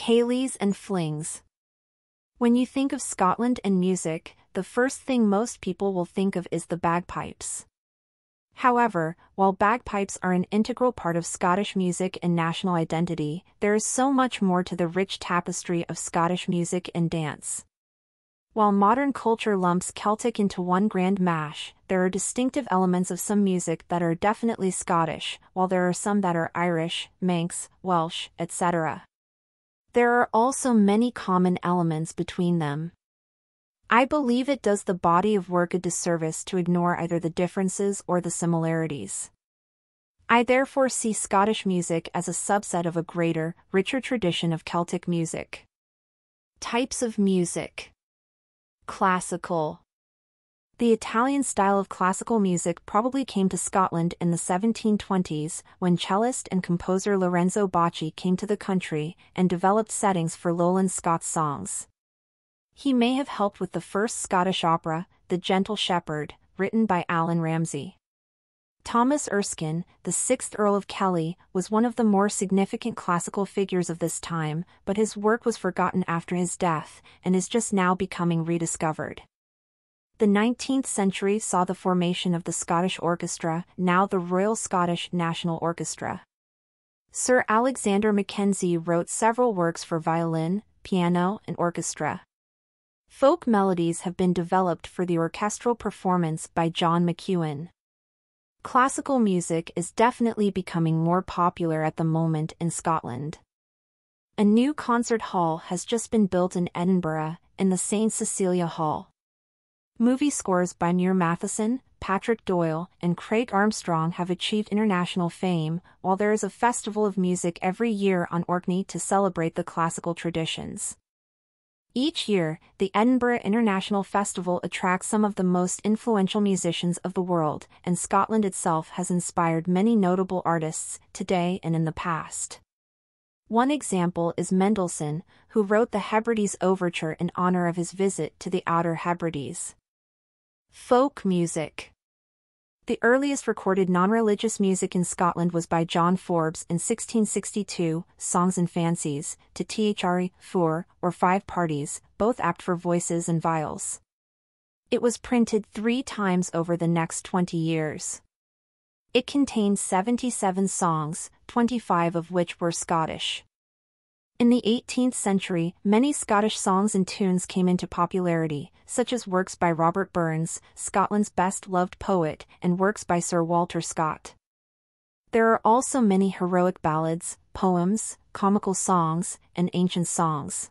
Céilís and flings. When you think of Scotland and music, the first thing most people will think of is the bagpipes. However, while bagpipes are an integral part of Scottish music and national identity, there is so much more to the rich tapestry of Scottish music and dance. While modern culture lumps Celtic into one grand mash, there are distinctive elements of some music that are definitely Scottish, while there are some that are Irish, Manx, Welsh, etc. There are also many common elements between them. I believe it does the body of work a disservice to ignore either the differences or the similarities. I therefore see Scottish music as a subset of a greater, richer tradition of Celtic music. Types of music Classical the Italian style of classical music probably came to Scotland in the 1720s when cellist and composer Lorenzo Bocchi came to the country and developed settings for lowland Scots songs. He may have helped with the first Scottish opera, The Gentle Shepherd, written by Allan Ramsay. Thomas Erskine, the sixth Earl of Kellie, was one of the more significant classical figures of this time, but his work was forgotten after his death and is just now becoming rediscovered. The 19th century saw the formation of the Scottish Orchestra, now the Royal Scottish National Orchestra. Sir Alexander Mackenzie wrote several works for violin, piano, and orchestra. Folk melodies have been developed for the orchestral performance by John McEwen. Classical music is definitely becoming more popular at the moment in Scotland. A new concert hall has just been built in Edinburgh, in the St. Cecilia Hall. Movie scores by Muir Mathieson, Patrick Doyle, and Craig Armstrong have achieved international fame, while there is a festival of music every year on Orkney to celebrate the classical traditions. Each year, the Edinburgh International Festival attracts some of the most influential musicians of the world, and Scotland itself has inspired many notable artists, today and in the past. One example is Mendelssohn, who wrote the Hebrides Overture in honor of his visit to the Outer Hebrides. Folk music. The earliest recorded non-religious music in Scotland was by John Forbes in 1662, Songs and Fancies, to thre, four, or five parties, both apt for voices and viols. It was printed three times over the next 20 years. It contained 77 songs, 25 of which were Scottish. In the 18th century, many Scottish songs and tunes came into popularity, such as works by Robert Burns, Scotland's best-loved poet, and works by Sir Walter Scott. There are also many heroic ballads, poems, comical songs, and ancient songs.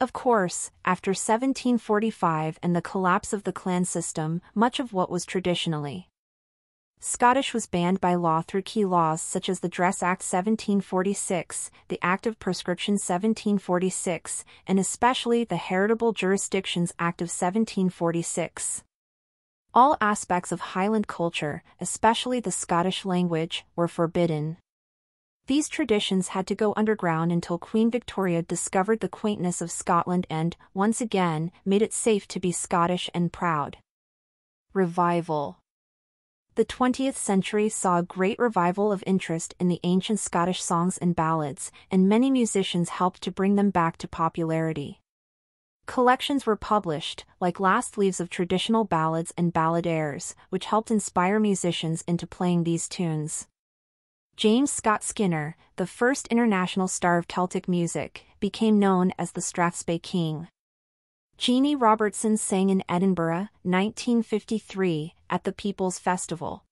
Of course, after 1745 and the collapse of the clan system, much of what was traditionally Scottish was banned by law through key laws such as the Dress Act 1746, the Act of Proscription 1746, and especially the Heritable Jurisdictions Act of 1746. All aspects of Highland culture, especially the Scottish language, were forbidden. These traditions had to go underground until Queen Victoria discovered the quaintness of Scotland and, once again, made it safe to be Scottish and proud. Revival the 20th century saw a great revival of interest in the ancient Scottish songs and ballads, and many musicians helped to bring them back to popularity. Collections were published, like Last Leaves of Traditional Ballads and Ballad Airs, which helped inspire musicians into playing these tunes. James Scott Skinner, the first international star of Celtic music, became known as the Strathspey King. Jeannie Robertson sang in Edinburgh, 1953, at the People's Festival.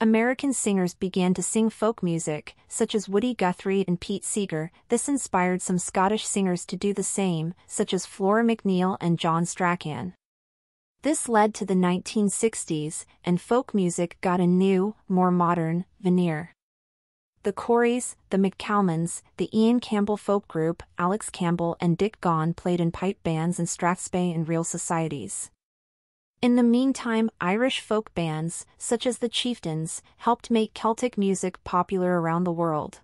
American singers began to sing folk music, such as Woody Guthrie and Pete Seeger. This inspired some Scottish singers to do the same, such as Flora MacNeil and John Strachan. This led to the 1960s, and folk music got a new, more modern, veneer the Corries, the McCalmans, the Ian Campbell folk group, Alex Campbell and Dick Gaughan played in pipe bands and Strathspey and reel societies. In the meantime, Irish folk bands, such as the Chieftains, helped make Celtic music popular around the world.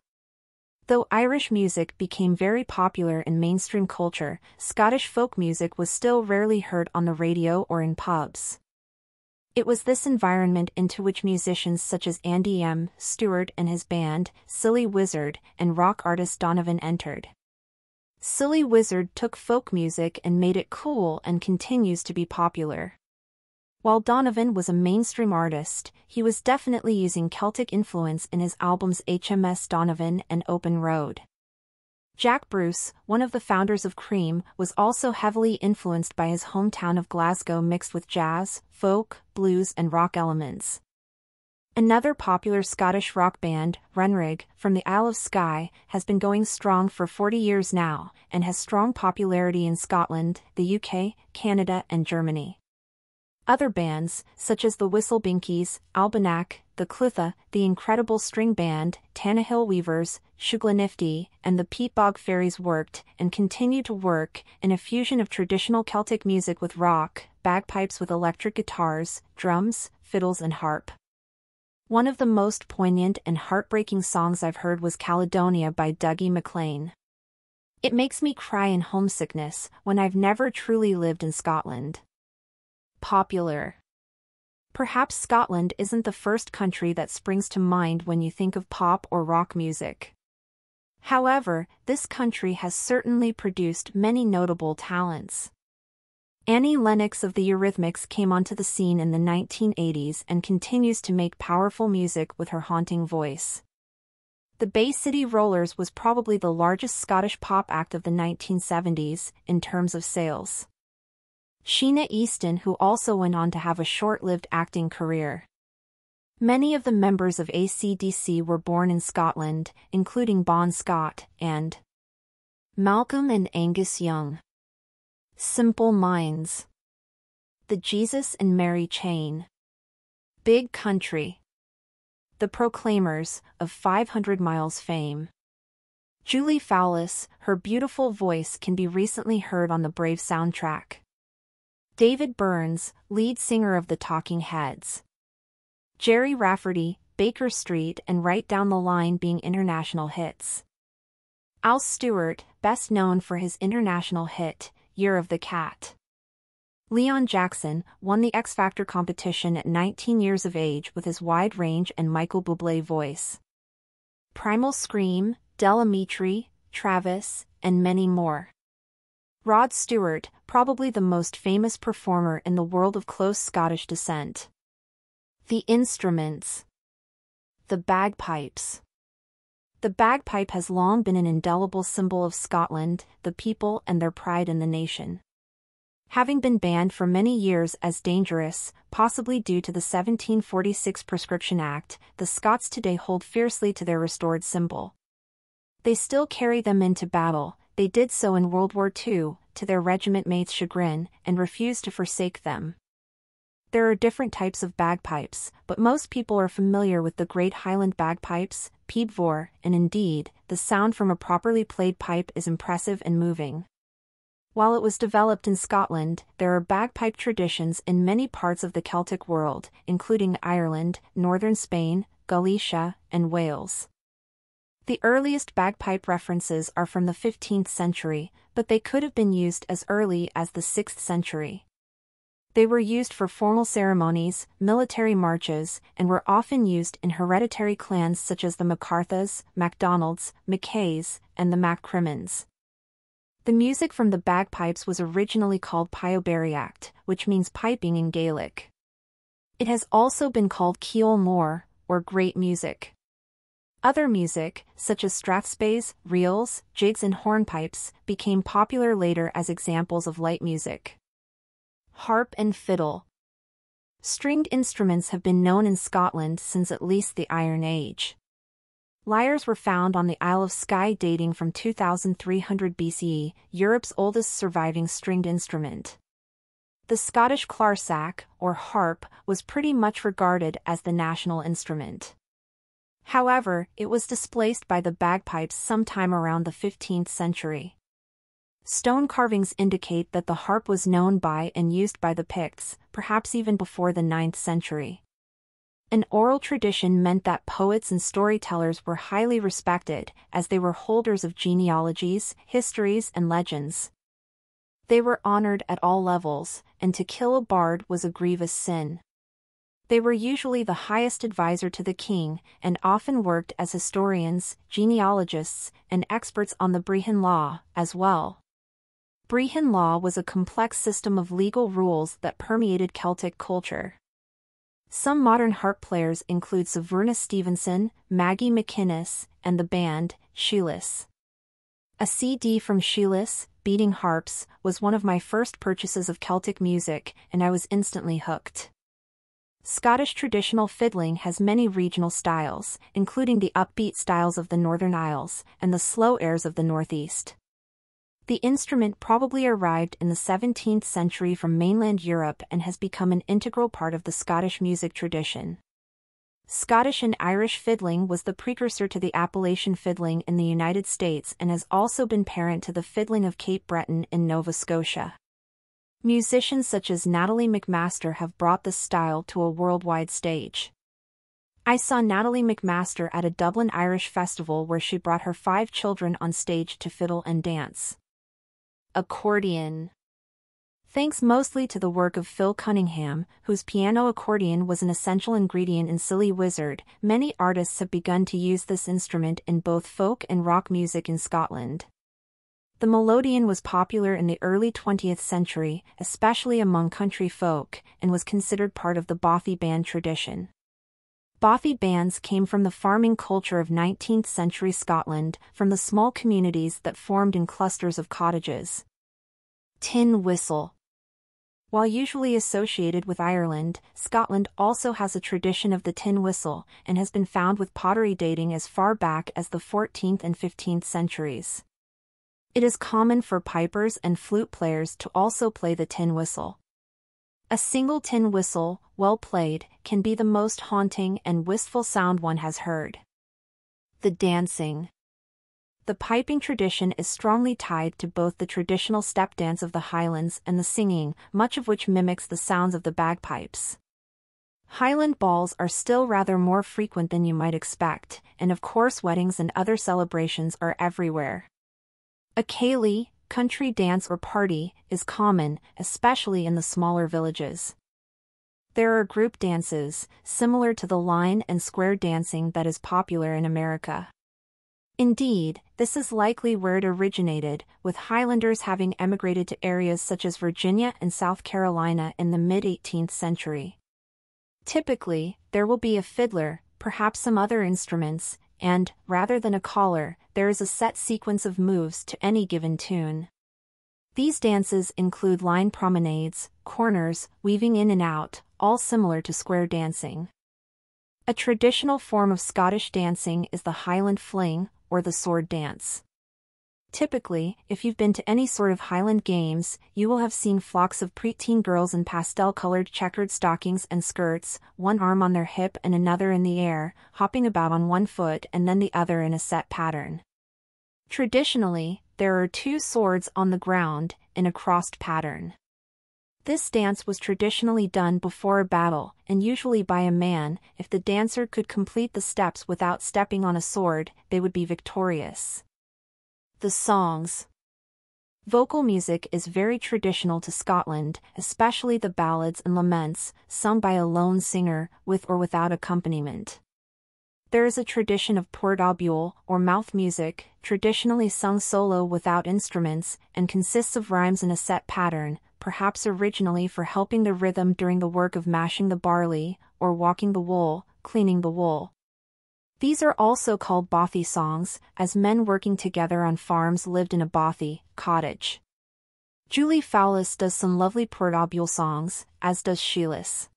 Though Irish music became very popular in mainstream culture, Scottish folk music was still rarely heard on the radio or in pubs. It was this environment into which musicians such as Andy M. Stewart and his band, Silly Wizard, and rock artist Donovan entered. Silly Wizard took folk music and made it cool and continues to be popular. While Donovan was a mainstream artist, he was definitely using Celtic influence in his albums HMS Donovan and Open Road. Jack Bruce, one of the founders of Cream, was also heavily influenced by his hometown of Glasgow mixed with jazz, folk, blues and rock elements. Another popular Scottish rock band, Runrig, from the Isle of Skye, has been going strong for 40 years now, and has strong popularity in Scotland, the UK, Canada and Germany. Other bands, such as the Whistlebinkies, Albanach, the Clutha, the Incredible String Band, Tannahill Weavers, Shooglenifty, and the Peatbog Faeries worked, and continue to work, in a fusion of traditional Celtic music with rock, bagpipes with electric guitars, drums, fiddles and harp. One of the most poignant and heartbreaking songs I've heard was Caledonia by Dougie MacLean. It makes me cry in homesickness when I've never truly lived in Scotland popular. Perhaps Scotland isn't the first country that springs to mind when you think of pop or rock music. However, this country has certainly produced many notable talents. Annie Lennox of the Eurythmics came onto the scene in the 1980s and continues to make powerful music with her haunting voice. The Bay City Rollers was probably the largest Scottish pop act of the 1970s in terms of sales. Sheena Easton who also went on to have a short-lived acting career. Many of the members of ACDC were born in Scotland, including Bon Scott and Malcolm and Angus Young. Simple Minds The Jesus and Mary Chain Big Country The Proclaimers, of 500 Miles fame. Julie Fowlis, her beautiful voice can be recently heard on the Brave soundtrack. David Burns, lead singer of the Talking Heads. Gerry Rafferty, Baker Street and Right Down the Line being international hits. Al Stewart, best known for his international hit, Year of the Cat. Leon Jackson won the X Factor competition at 19 years of age with his wide range and Michael Bublé voice. Primal Scream, Del Amitri, Travis, and many more. Rod Stewart, probably the most famous performer in the world of close Scottish descent. The instruments. The bagpipes. The bagpipe has long been an indelible symbol of Scotland, the people and their pride in the nation. Having been banned for many years as dangerous, possibly due to the 1746 Proscription Act, the Scots today hold fiercely to their restored symbol. They still carry them into battle, they did so in World War II, to their regiment mates' chagrin, and refused to forsake them. There are different types of bagpipes, but most people are familiar with the Great Highland bagpipes, pìob mhòr, and indeed, the sound from a properly played pipe is impressive and moving. While it was developed in Scotland, there are bagpipe traditions in many parts of the Celtic world, including Ireland, northern Spain, Galicia, and Wales. The earliest bagpipe references are from the 15th century, but they could have been used as early as the 6th century. They were used for formal ceremonies, military marches, and were often used in hereditary clans such as the MacArthurs, MacDonalds, Mackays, and the MacCrimmons. The music from the bagpipes was originally called piobaireachd, which means piping in Gaelic. It has also been called ceòl mòr, or great music. Other music, such as strathspeys, reels, jigs and hornpipes, became popular later as examples of light music. Harp and fiddle. Stringed instruments have been known in Scotland since at least the Iron Age. Lyres were found on the Isle of Skye dating from 2300 BCE, Europe's oldest surviving stringed instrument. The Scottish clarsach, or harp, was pretty much regarded as the national instrument. However, it was displaced by the bagpipes sometime around the 15th century. Stone carvings indicate that the harp was known by and used by the Picts, perhaps even before the 9th century. An oral tradition meant that poets and storytellers were highly respected, as they were holders of genealogies, histories, and legends. They were honored at all levels, and to kill a bard was a grievous sin. They were usually the highest advisor to the king, and often worked as historians, genealogists, and experts on the Brehon law, as well. Brehon law was a complex system of legal rules that permeated Celtic culture. Some modern harp players include Savourna Stevenson, Maggie MacInnes, and the band, Sileas. A CD from Sileas, Beating Harps, was one of my first purchases of Celtic music, and I was instantly hooked. Scottish traditional fiddling has many regional styles, including the upbeat styles of the Northern Isles and the slow airs of the Northeast. The instrument probably arrived in the 17th century from mainland Europe and has become an integral part of the Scottish music tradition. Scottish and Irish fiddling was the precursor to the Appalachian fiddling in the United States and has also been parent to the fiddling of Cape Breton in Nova Scotia. Musicians such as Natalie MacMaster have brought this style to a worldwide stage. I saw Natalie MacMaster at a Dublin Irish festival where she brought her five children on stage to fiddle and dance. Accordion Thanks mostly to the work of Phil Cunningham, whose piano accordion was an essential ingredient in Silly Wizard, many artists have begun to use this instrument in both folk and rock music in Scotland. The melodeon was popular in the early 20th century, especially among country folk, and was considered part of the bothy band tradition. Bothy bands came from the farming culture of 19th century Scotland, from the small communities that formed in clusters of cottages. Tin whistle. While usually associated with Ireland, Scotland also has a tradition of the tin whistle and has been found with pottery dating as far back as the 14th and 15th centuries. It is common for pipers and flute players to also play the tin whistle. A single tin whistle, well played, can be the most haunting and wistful sound one has heard. The dancing. The piping tradition is strongly tied to both the traditional step dance of the Highlands and the singing, much of which mimics the sounds of the bagpipes. Highland balls are still rather more frequent than you might expect, and of course weddings and other celebrations are everywhere. A céilí, country dance or party, is common, especially in the smaller villages. There are group dances, similar to the line and square dancing that is popular in America. Indeed, this is likely where it originated, with Highlanders having emigrated to areas such as Virginia and South Carolina in the mid-18th century. Typically, there will be a fiddler, perhaps some other instruments, and, rather than a caller, there is a set sequence of moves to any given tune. These dances include line promenades, corners, weaving in and out, all similar to square dancing. A traditional form of Scottish dancing is the Highland fling, or the sword dance. Typically, if you've been to any sort of Highland Games, you will have seen flocks of preteen girls in pastel-colored checkered stockings and skirts, one arm on their hip and another in the air, hopping about on one foot and then the other in a set pattern. Traditionally, there are two swords on the ground, in a crossed pattern. This dance was traditionally done before a battle, and usually by a man, if the dancer could complete the steps without stepping on a sword, they would be victorious. The songs. Vocal music is very traditional to Scotland, especially the ballads and laments, sung by a lone singer, with or without accompaniment. There is a tradition of puirt à beul, or mouth music, traditionally sung solo without instruments, and consists of rhymes in a set pattern, perhaps originally for helping the rhythm during the work of mashing the barley, or waulking the wool, cleaning the wool. These are also called bothy songs, as men working together on farms lived in a bothy, cottage. Julie Fowlis does some lovely puirt à beul songs, as does Sileas.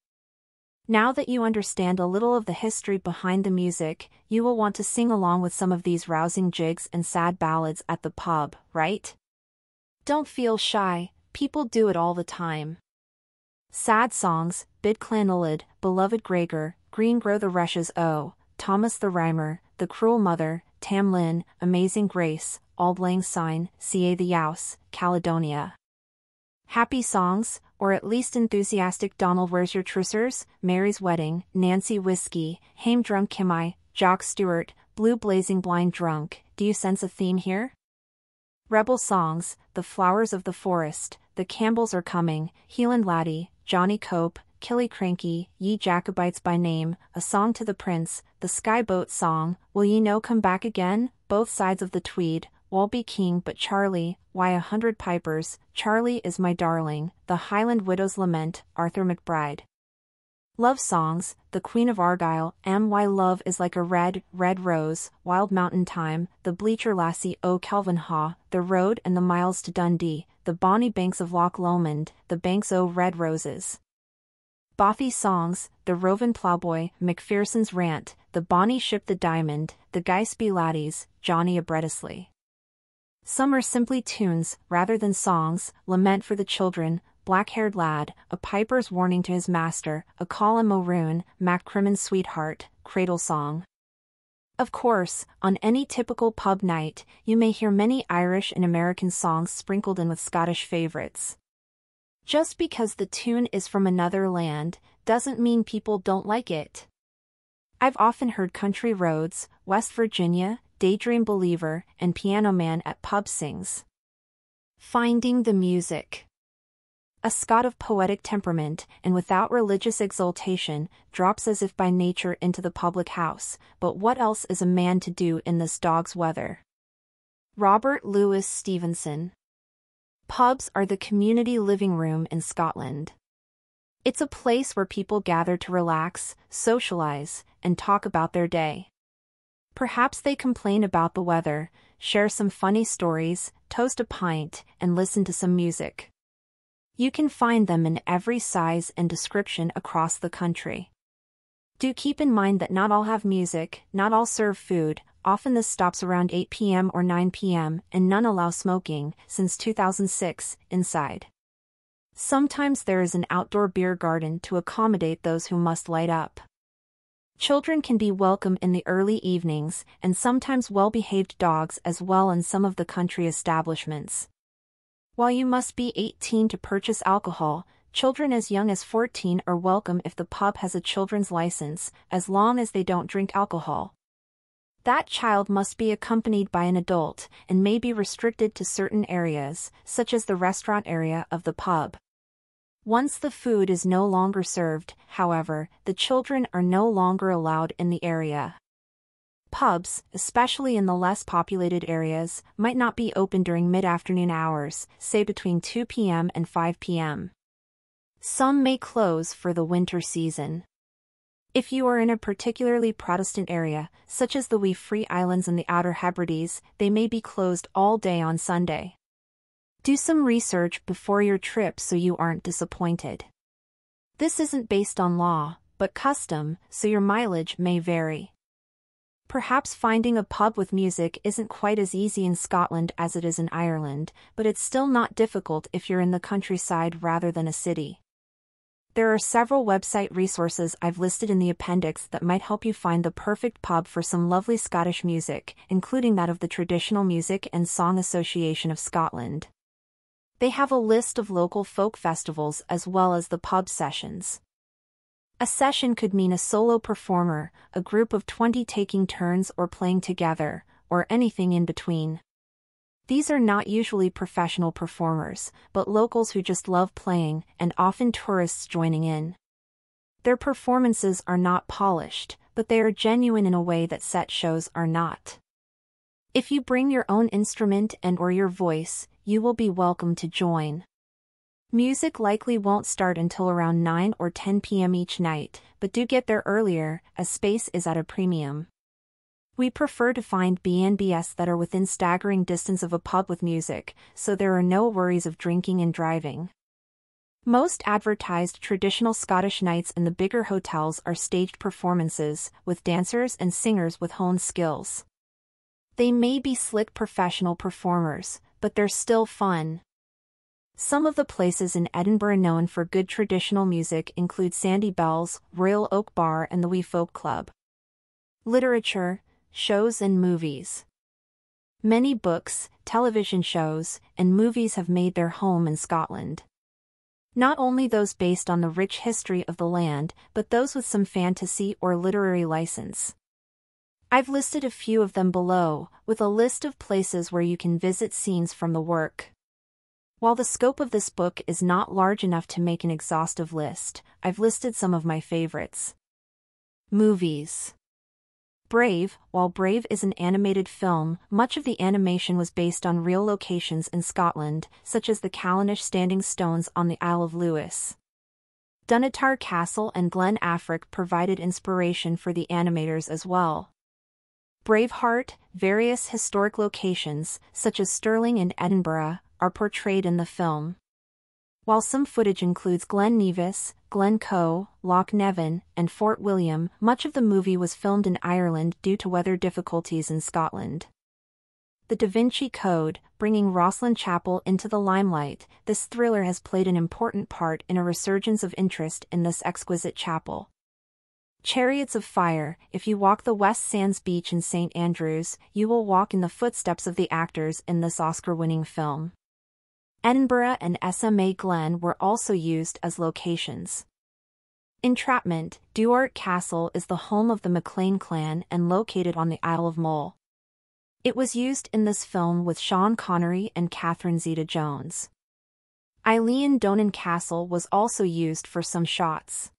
Now that you understand a little of the history behind the music, you will want to sing along with some of these rousing jigs and sad ballads at the pub, right? Don't feel shy, people do it all the time. Sad songs, Bidh Clann Ulaidh, Beloved Gregor, Green Grow the Rushes O, Thomas the Rhymer, The Cruel Mother, Tam Lin, Amazing Grace, Auld Lang Syne, Ca' the Yowes, Caledonia. Happy songs, or at least enthusiastic Donald Where's Your Trousers, Mary's Wedding, Nancy Whiskey, Hame Drunk Cam I, Jock Stewart, Blue Blazing Blind Drunk, do you sense a theme here? Rebel songs, The Flowers of the Forest, The Campbells Are Coming, Hieland Laddie, Johnny Cope, Killiecrankie, Ye Jacobites by Name, A Song to the Prince, The Skye Boat Song, Will Ye No Come Back Again, Both Sides of the Tweed, Wha'll Be King but Charlie, Wi' a Hundred Pipers, Charlie is My Darling, The Highland Widow's Lament, Arthur McBride. Love songs, The Queen of Argyll, M. Why Love is Like a Red, Red Rose, Wild Mountain Thyme, The Bleacher Lassie O. Kelvinhaugh, The Road and the Miles to Dundee, The Bonny Banks of Loch Lomond, The Banks o' Red Roses. Bothy songs, The Rovin Plowboy, McPherson's Rant, The Bonny Ship the Diamond, The Gaispe Laddies, Johnny Abredesley. Some are simply tunes, rather than songs, Lament for the Children, black-haired lad, a piper's warning to his master, a call in maroon, Maccrimmon sweetheart, cradle song. Of course, on any typical pub night, you may hear many Irish and American songs sprinkled in with Scottish favorites. Just because the tune is from another land, doesn't mean people don't like it. I've often heard Country Roads, West Virginia, Daydream Believer, and Piano Man at pub sings. Finding the music. A Scot of poetic temperament, and without religious exultation, drops as if by nature into the public house, but what else is a man to do in this dog's weather? Robert Louis Stevenson Pubs are the community living room in Scotland. It's a place where people gather to relax, socialize, and talk about their day. Perhaps they complain about the weather, share some funny stories, toast a pint, and listen to some music. You can find them in every size and description across the country. Do keep in mind that not all have music, not all serve food, often this stops around 8 p.m. or 9 p.m., and none allow smoking, since 2006, inside. Sometimes there is an outdoor beer garden to accommodate those who must light up. Children can be welcome in the early evenings, and sometimes well-behaved dogs as well in some of the country establishments. While you must be 18 to purchase alcohol, children as young as 14 are welcome if the pub has a children's license, as long as they don't drink alcohol. That child must be accompanied by an adult and may be restricted to certain areas, such as the restaurant area of the pub. Once the food is no longer served, however, the children are no longer allowed in the area. Pubs, especially in the less populated areas, might not be open during mid-afternoon hours, say between 2 p.m. and 5 p.m. Some may close for the winter season. If you are in a particularly Protestant area, such as the Wee Free Islands and the Outer Hebrides, they may be closed all day on Sunday. Do some research before your trip so you aren't disappointed. This isn't based on law, but custom, so your mileage may vary. Perhaps finding a pub with music isn't quite as easy in Scotland as it is in Ireland, but it's still not difficult if you're in the countryside rather than a city. There are several website resources I've listed in the appendix that might help you find the perfect pub for some lovely Scottish music, including that of the Traditional Music and Song Association of Scotland. They have a list of local folk festivals as well as the pub sessions. A session could mean a solo performer, a group of 20 taking turns or playing together, or anything in between. These are not usually professional performers, but locals who just love playing, and often tourists joining in. Their performances are not polished, but they are genuine in a way that set shows are not. If you bring your own instrument and or your voice, you will be welcome to join. Music likely won't start until around 9 or 10 p.m. each night, but do get there earlier, as space is at a premium. We prefer to find B&Bs that are within staggering distance of a pub with music, so there are no worries of drinking and driving. Most advertised traditional Scottish nights in the bigger hotels are staged performances, with dancers and singers with honed skills. They may be slick professional performers, but they're still fun. Some of the places in Edinburgh known for good traditional music include Sandy Bell's, Royal Oak Bar and the Wee Folk Club. Literature, shows and movies. Many books, television shows, and movies have made their home in Scotland. Not only those based on the rich history of the land, but those with some fantasy or literary license. I've listed a few of them below, with a list of places where you can visit scenes from the work. While the scope of this book is not large enough to make an exhaustive list, I've listed some of my favorites. Movies Brave, while Brave is an animated film, much of the animation was based on real locations in Scotland, such as the Callanish standing stones on the Isle of Lewis. Dunnottar Castle and Glen Affric provided inspiration for the animators as well. Braveheart, various historic locations, such as Stirling and Edinburgh, are portrayed in the film. While some footage includes Glen Nevis, Glencoe, Loch Nevin, and Fort William, much of the movie was filmed in Ireland due to weather difficulties in Scotland. The Da Vinci Code, bringing Rosslyn Chapel into the limelight, this thriller has played an important part in a resurgence of interest in this exquisite chapel. Chariots of Fire, if you walk the West Sands Beach in St. Andrews, you will walk in the footsteps of the actors in this Oscar-winning film. Edinburgh and SMA Glen were also used as locations. Entrapment, Duart Castle is the home of the MacLean clan and located on the Isle of Mull. It was used in this film with Sean Connery and Catherine Zeta-Jones. Eilean Donan Castle was also used for some shots.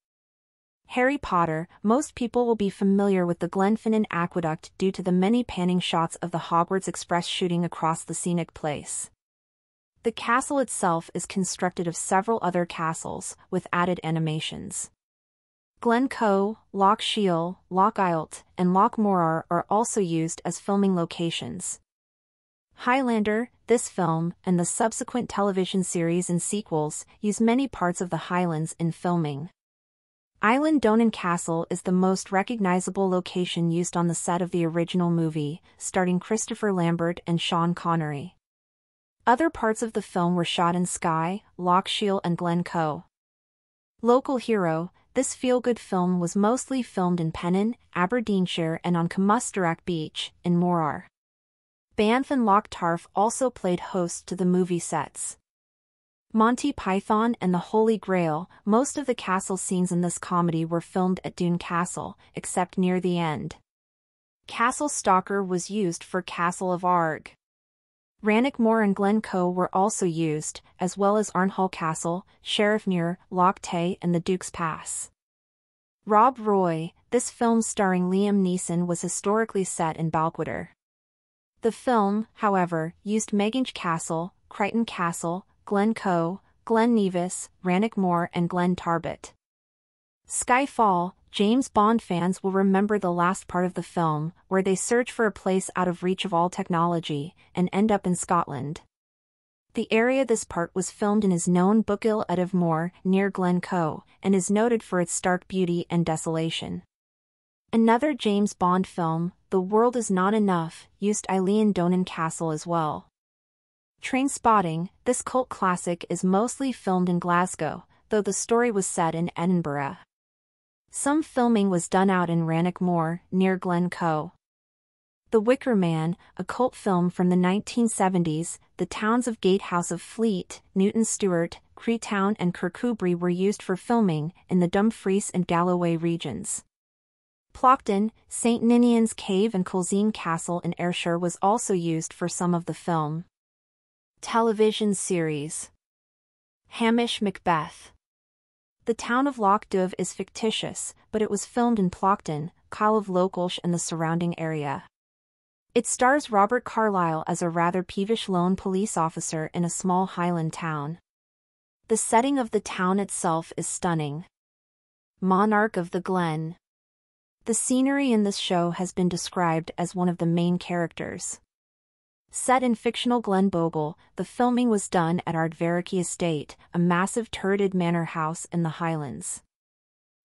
Harry Potter, most people will be familiar with the Glenfinnan Aqueduct due to the many panning shots of the Hogwarts Express shooting across the scenic place. The castle itself is constructed of several other castles, with added animations. Glencoe, Loch Shiel, Loch Eilt, and Loch Morar are also used as filming locations. Highlander, this film, and the subsequent television series and sequels, use many parts of the Highlands in filming. Eilean Donan Castle is the most recognizable location used on the set of the original movie, starring Christopher Lambert and Sean Connery. Other parts of the film were shot in Skye, Loch Shiel and Glencoe. Local Hero, this feel-good film was mostly filmed in Pennan, Aberdeenshire and on Camusdarach Beach, in Morar. Banff and Loch Tarf also played host to the movie sets. Monty Python and the Holy Grail, most of the castle scenes in this comedy were filmed at Doune Castle, except near the end. Castle Stalker was used for Castle of Arg. Rannoch Moor and Glencoe were also used, as well as Arnhall Castle, Sheriffmuir, Loch Tay and the Duke's Pass. Rob Roy, this film starring Liam Neeson was historically set in Balquhidder. The film, however, used Megginch Castle, Crichton Castle, Glencoe, Glen Nevis, Rannoch Moor and Glen Tarbet. Skyfall, James Bond fans will remember the last part of the film, where they search for a place out of reach of all technology, and end up in Scotland. The area this part was filmed in is known Buachaille Etive Mòr, near Glencoe, and is noted for its stark beauty and desolation. Another James Bond film, The World Is Not Enough, used Eilean Donan Castle as well. Train Spotting, this cult classic is mostly filmed in Glasgow, though the story was set in Edinburgh. Some filming was done out in Rannoch Moor, near Glencoe. The Wicker Man, a cult film from the 1970s, the towns of Gatehouse of Fleet, Newton Stewart, Creetown and Kirkcudbright were used for filming in the Dumfries and Galloway regions. Plockton, St. Ninian's Cave and Culzean Castle in Ayrshire was also used for some of the film. Television series Hamish Macbeth the town of Lochdubh is fictitious, but it was filmed in Plockton, Kyle of Lochalsh and the surrounding area. It stars Robert Carlyle as a rather peevish lone police officer in a small Highland town. The setting of the town itself is stunning. Monarch of the Glen. The scenery in this show has been described as one of the main characters. Set in fictional Glenbogle, the filming was done at Ardverikie Estate, a massive turreted manor house in the Highlands.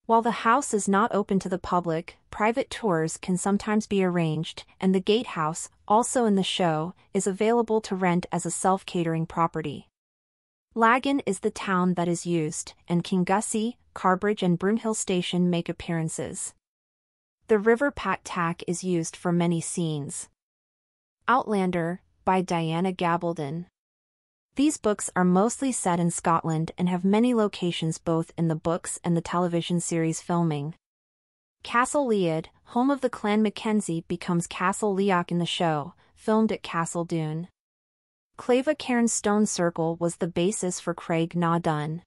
While the house is not open to the public, private tours can sometimes be arranged, and the gatehouse, also in the show, is available to rent as a self-catering property. Laggan is the town that is used, and Kingussie, Carrbridge and Broomhill Station make appearances. The River Pattack is used for many scenes. Outlander, by Diana Gabaldon. These books are mostly set in Scotland and have many locations both in the books and the television series filming. Castle Leod, home of the Clan Mackenzie becomes Castle Leoch in the show, filmed at Castle Doune. Clava Cairn Stone Circle was the basis for Craigh na Dun.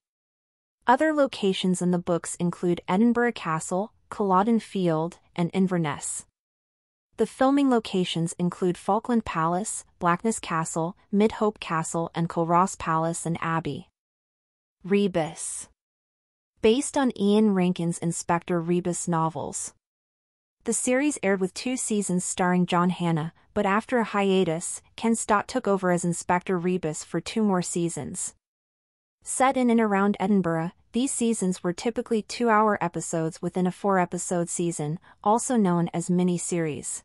Other locations in the books include Edinburgh Castle, Culloden Field, and Inverness. The filming locations include Falkland Palace, Blackness Castle, Midhope Castle and Culross Palace and Abbey. Rebus. Based on Ian Rankin's Inspector Rebus novels. The series aired with two seasons starring John Hannah, but after a hiatus, Ken Stott took over as Inspector Rebus for two more seasons. Set in and around Edinburgh, these seasons were typically two-hour episodes within a four-episode season, also known as mini-series.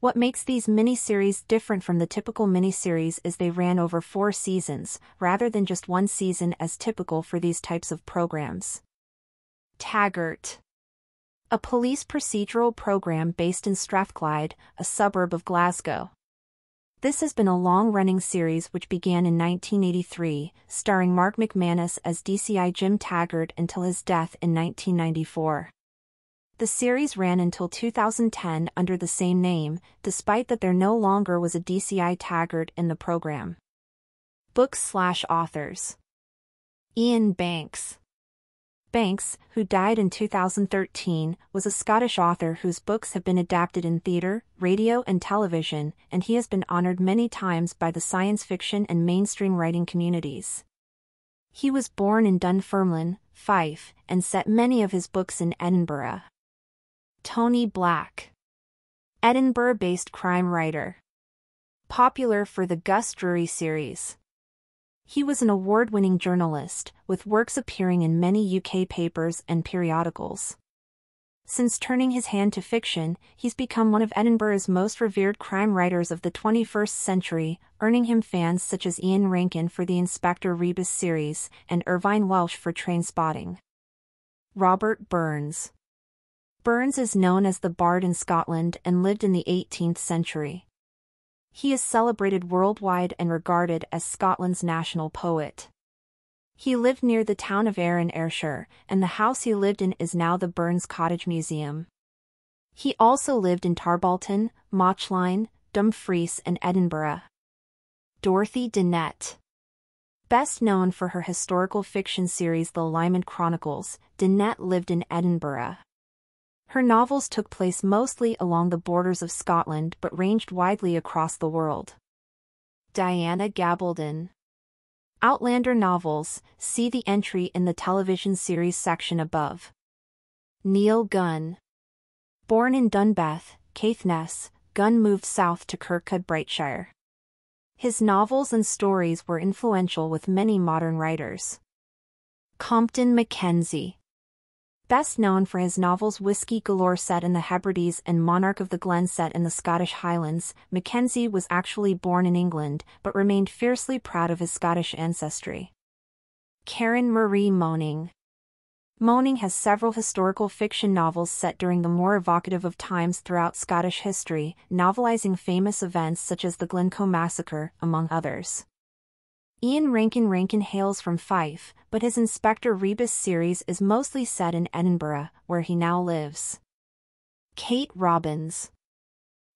What makes these miniseries different from the typical miniseries is they ran over four seasons, rather than just one season as typical for these types of programs. Taggart A police procedural program based in Strathclyde, a suburb of Glasgow. This has been a long-running series which began in 1983, starring Mark McManus as DCI Jim Taggart until his death in 1994. The series ran until 2010 under the same name, despite that there no longer was a DCI Taggart in the program. Books slash authors Iain Banks Banks, who died in 2013, was a Scottish author whose books have been adapted in theatre, radio and television, and he has been honored many times by the science fiction and mainstream writing communities. He was born in Dunfermline, Fife, and set many of his books in Edinburgh. Tony Black. Edinburgh-based crime writer. Popular for the Gus Dury series. He was an award-winning journalist, with works appearing in many UK papers and periodicals. Since turning his hand to fiction, he's become one of Edinburgh's most revered crime writers of the 21st century, earning him fans such as Ian Rankin for the Inspector Rebus series and Irvine Welsh for Train Spotting. Robert Burns Burns is known as the Bard in Scotland and lived in the 18th century. He is celebrated worldwide and regarded as Scotland's national poet. He lived near the town of Ayr in Ayrshire, and the house he lived in is now the Burns Cottage Museum. He also lived in Tarbolton, Mauchline, Dumfries and Edinburgh. Dorothy Dunnett Best known for her historical fiction series The Lymond Chronicles, Dunnett lived in Edinburgh. Her novels took place mostly along the borders of Scotland but ranged widely across the world. Diana Gabaldon Outlander novels, see the entry in the television series section above. Neil Gunn Born in Dunbeath, Caithness, Gunn moved south to Kirkcudbrightshire. His novels and stories were influential with many modern writers. Compton Mackenzie Best known for his novels Whiskey Galore set in the Hebrides and Monarch of the Glen set in the Scottish Highlands, Mackenzie was actually born in England but remained fiercely proud of his Scottish ancestry. Karen Marie Moning Moning has several historical fiction novels set during the more evocative of times throughout Scottish history, novelizing famous events such as the Glencoe Massacre, among others. Ian Rankin Rankin hails from Fife, but his Inspector Rebus series is mostly set in Edinburgh, where he now lives. Kate Robbins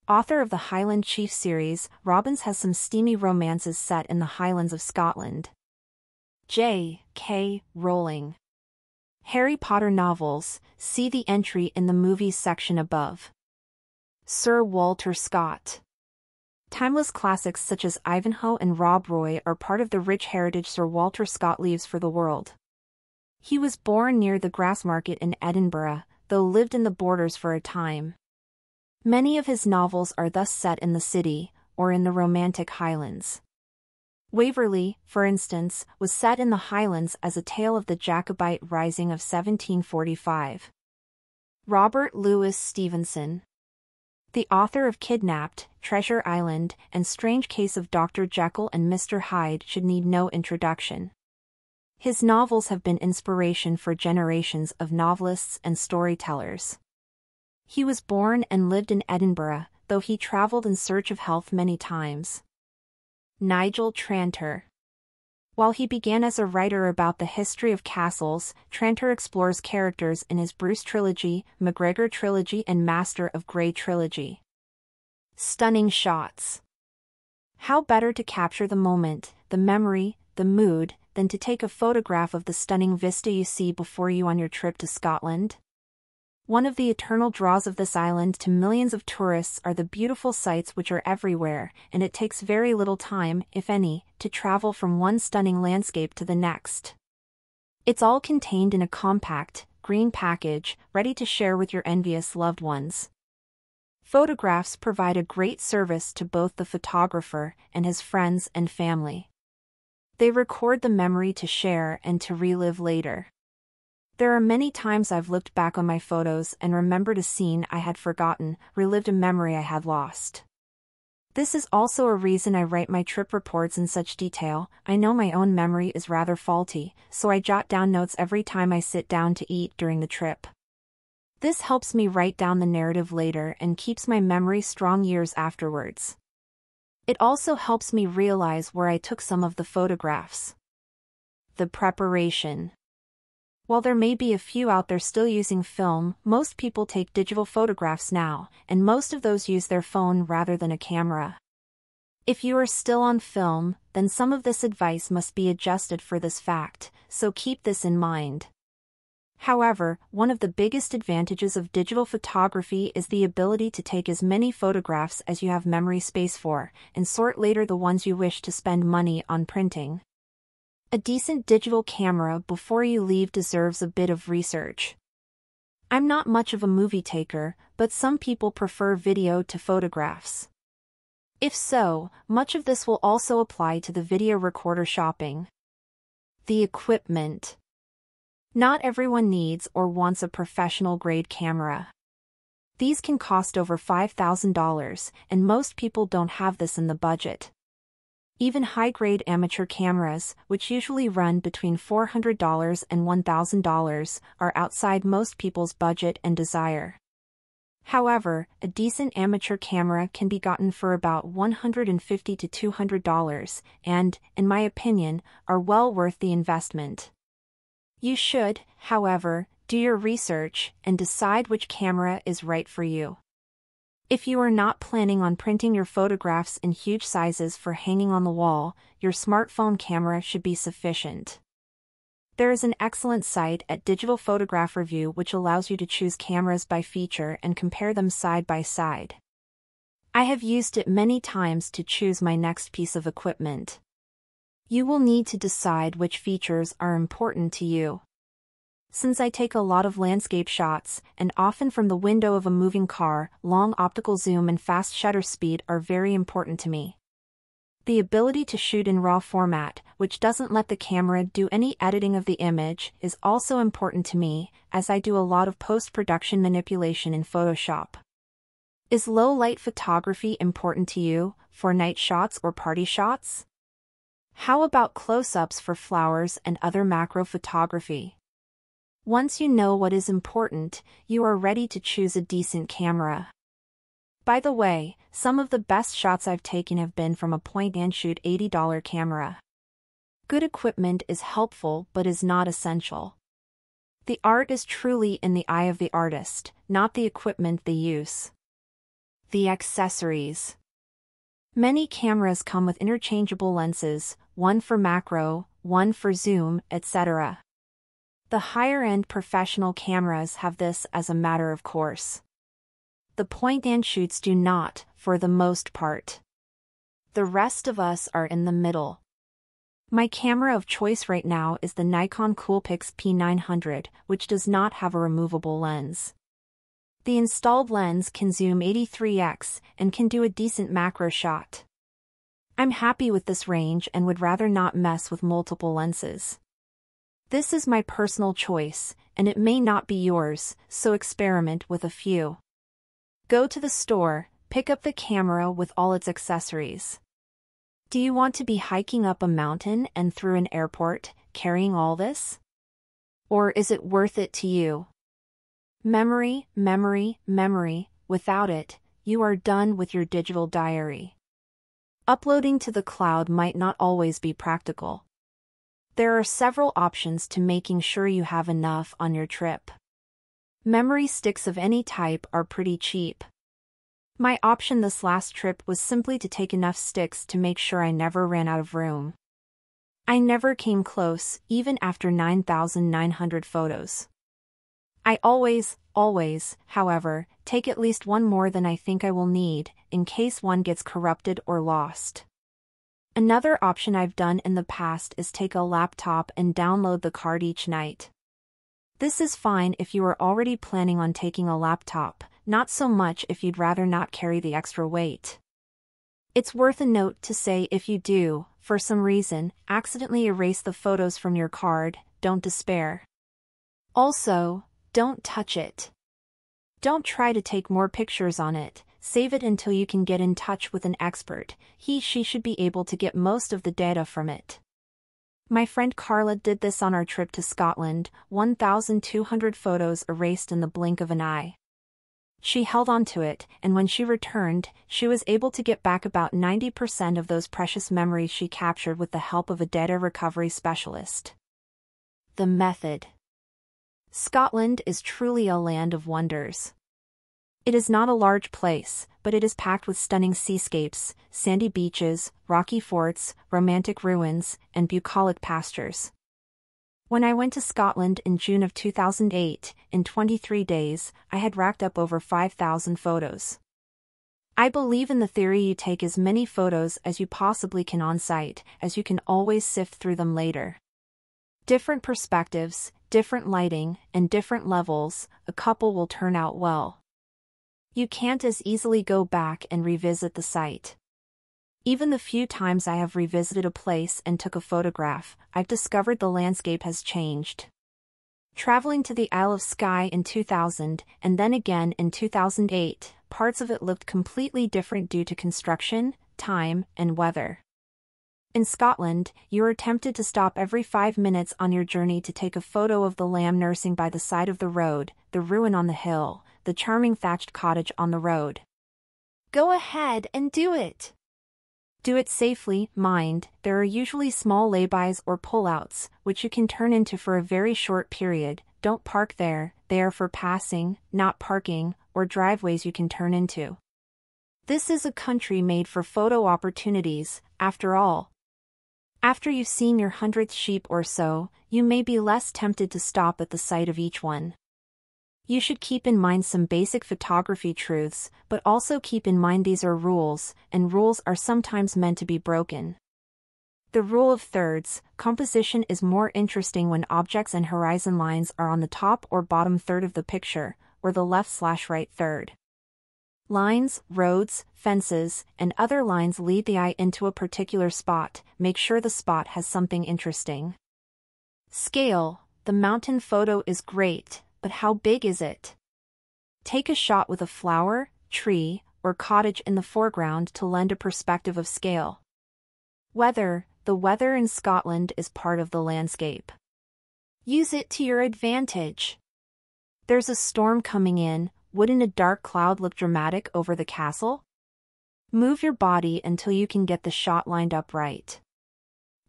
Author of the Highland Chief series, Robbins has some steamy romances set in the Highlands of Scotland. J. K. Rowling Harry Potter novels, see the entry in the movies section above. Sir Walter Scott Timeless classics such as Ivanhoe and Rob Roy are part of the rich heritage Sir Walter Scott leaves for the world. He was born near the Grassmarket in Edinburgh, though lived in the borders for a time. Many of his novels are thus set in the city, or in the romantic Highlands. Waverley, for instance, was set in the Highlands as a tale of the Jacobite Rising of 1745. Robert Louis Stevenson the author of Kidnapped, Treasure Island, and Strange Case of Dr. Jekyll and Mr. Hyde should need no introduction. His novels have been inspiration for generations of novelists and storytellers. He was born and lived in Edinburgh, though he traveled in search of health many times. Nigel Tranter while he began as a writer about the history of castles, Tranter explores characters in his Bruce trilogy, MacGregor trilogy and Master of Gray trilogy. Stunning shots. How better to capture the moment, the memory, the mood, than to take a photograph of the stunning vista you see before you on your trip to Scotland? One of the eternal draws of this island to millions of tourists are the beautiful sights which are everywhere, and it takes very little time, if any, to travel from one stunning landscape to the next. It's all contained in a compact, green package, ready to share with your envious loved ones. Photographs provide a great service to both the photographer and his friends and family. They record the memory to share and to relive later. There are many times I've looked back on my photos and remembered a scene I had forgotten, relived a memory I had lost. This is also a reason I write my trip reports in such detail. I know my own memory is rather faulty, so I jot down notes every time I sit down to eat during the trip. This helps me write down the narrative later and keeps my memory strong years afterwards. It also helps me realize where I took some of the photographs. The preparation. While there may be a few out there still using film, most people take digital photographs now, and most of those use their phone rather than a camera. If you are still on film, then some of this advice must be adjusted for this fact, so keep this in mind. However, one of the biggest advantages of digital photography is the ability to take as many photographs as you have memory space for, and sort later the ones you wish to spend money on printing. A decent digital camera before you leave deserves a bit of research. I'm not much of a movie taker, but some people prefer video to photographs. If so, much of this will also apply to the video recorder shopping. The equipment. Not everyone needs or wants a professional grade camera. These can cost over $5,000, and most people don't have this in the budget. Even high-grade amateur cameras, which usually run between $400 and $1,000, are outside most people's budget and desire. However, a decent amateur camera can be gotten for about $150 to $200 and, in my opinion, are well worth the investment. You should, however, do your research and decide which camera is right for you. If you are not planning on printing your photographs in huge sizes for hanging on the wall, your smartphone camera should be sufficient. There is an excellent site at Digital Photography Review which allows you to choose cameras by feature and compare them side by side. I have used it many times to choose my next piece of equipment. You will need to decide which features are important to you. Since I take a lot of landscape shots, and often from the window of a moving car, long optical zoom and fast shutter speed are very important to me. The ability to shoot in RAW format, which doesn't let the camera do any editing of the image, is also important to me, as I do a lot of post-production manipulation in Photoshop. Is low-light photography important to you, for night shots or party shots? How about close-ups for flowers and other macro photography? Once you know what is important, you are ready to choose a decent camera. By the way, some of the best shots I've taken have been from a point-and-shoot $80 camera. Good equipment is helpful but is not essential. The art is truly in the eye of the artist, not the equipment they use. The accessories. Many cameras come with interchangeable lenses, one for macro, one for zoom, etc. The higher-end professional cameras have this as a matter of course. The point-and-shoots do not, for the most part. The rest of us are in the middle. My camera of choice right now is the Nikon Coolpix P900, which does not have a removable lens. The installed lens can zoom 83x and can do a decent macro shot. I'm happy with this range and would rather not mess with multiple lenses. This is my personal choice, and it may not be yours, so experiment with a few. Go to the store, pick up the camera with all its accessories. Do you want to be hiking up a mountain and through an airport, carrying all this? Or is it worth it to you? Memory, memory, memory, without it, you are done with your digital diary. Uploading to the cloud might not always be practical. There are several options to making sure you have enough on your trip. Memory sticks of any type are pretty cheap. My option this last trip was simply to take enough sticks to make sure I never ran out of room. I never came close, even after 9,900 photos. I always, always, however, take at least one more than I think I will need, in case one gets corrupted or lost. Another option I've done in the past is take a laptop and download the card each night. This is fine if you are already planning on taking a laptop, not so much if you'd rather not carry the extra weight. It's worth a note to say if you do, for some reason, accidentally erase the photos from your card, don't despair. Also, don't touch it. Don't try to take more pictures on it, save it until you can get in touch with an expert, he she should be able to get most of the data from it. My friend Carla did this on our trip to Scotland, 1,200 photos erased in the blink of an eye. She held on to it, and when she returned, she was able to get back about 90% of those precious memories she captured with the help of a data recovery specialist. The Method Scotland is truly a land of wonders. It is not a large place, but it is packed with stunning seascapes, sandy beaches, rocky forts, romantic ruins, and bucolic pastures. When I went to Scotland in June of 2008, in 23 days, I had racked up over 5,000 photos. I believe in the theory you take as many photos as you possibly can on site, as you can always sift through them later. Different perspectives, different lighting, and different levels, a couple will turn out well. You can't as easily go back and revisit the site. Even the few times I have revisited a place and took a photograph, I've discovered the landscape has changed. Traveling to the Isle of Skye in 2000 and then again in 2008, parts of it looked completely different due to construction, time, and weather. In Scotland, you are tempted to stop every five minutes on your journey to take a photo of the lamb nursing by the side of the road, the ruin on the hill, the charming thatched cottage on the road. Go ahead and do it. Do it safely, mind, there are usually small laybys or pullouts, which you can turn into for a very short period, don't park there, they are for passing, not parking, or driveways you can turn into. This is a country made for photo opportunities, after all. After you've seen your hundredth sheep or so, you may be less tempted to stop at the sight of each one. You should keep in mind some basic photography truths, but also keep in mind these are rules, and rules are sometimes meant to be broken. The rule of thirds, composition is more interesting when objects and horizon lines are on the top or bottom third of the picture, or the left slash right third. Lines, roads, fences, and other lines lead the eye into a particular spot, make sure the spot has something interesting. Scale, the mountain photo is great, but how big is it? Take a shot with a flower, tree, or cottage in the foreground to lend a perspective of scale. Weather, the weather in Scotland is part of the landscape. Use it to your advantage. There's a storm coming in, wouldn't a dark cloud look dramatic over the castle? Move your body until you can get the shot lined up right.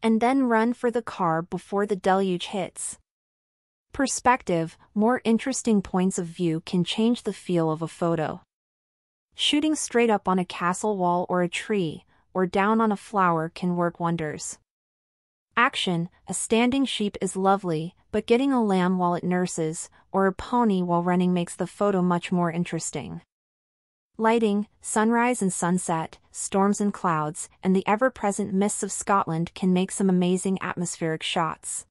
And then run for the car before the deluge hits. Perspective, more interesting points of view can change the feel of a photo. Shooting straight up on a castle wall or a tree, or down on a flower can work wonders. Action, a standing sheep is lovely, but getting a lamb while it nurses, or a pony while running makes the photo much more interesting. Lighting, sunrise and sunset, storms and clouds, and the ever-present mists of Scotland can make some amazing atmospheric shots.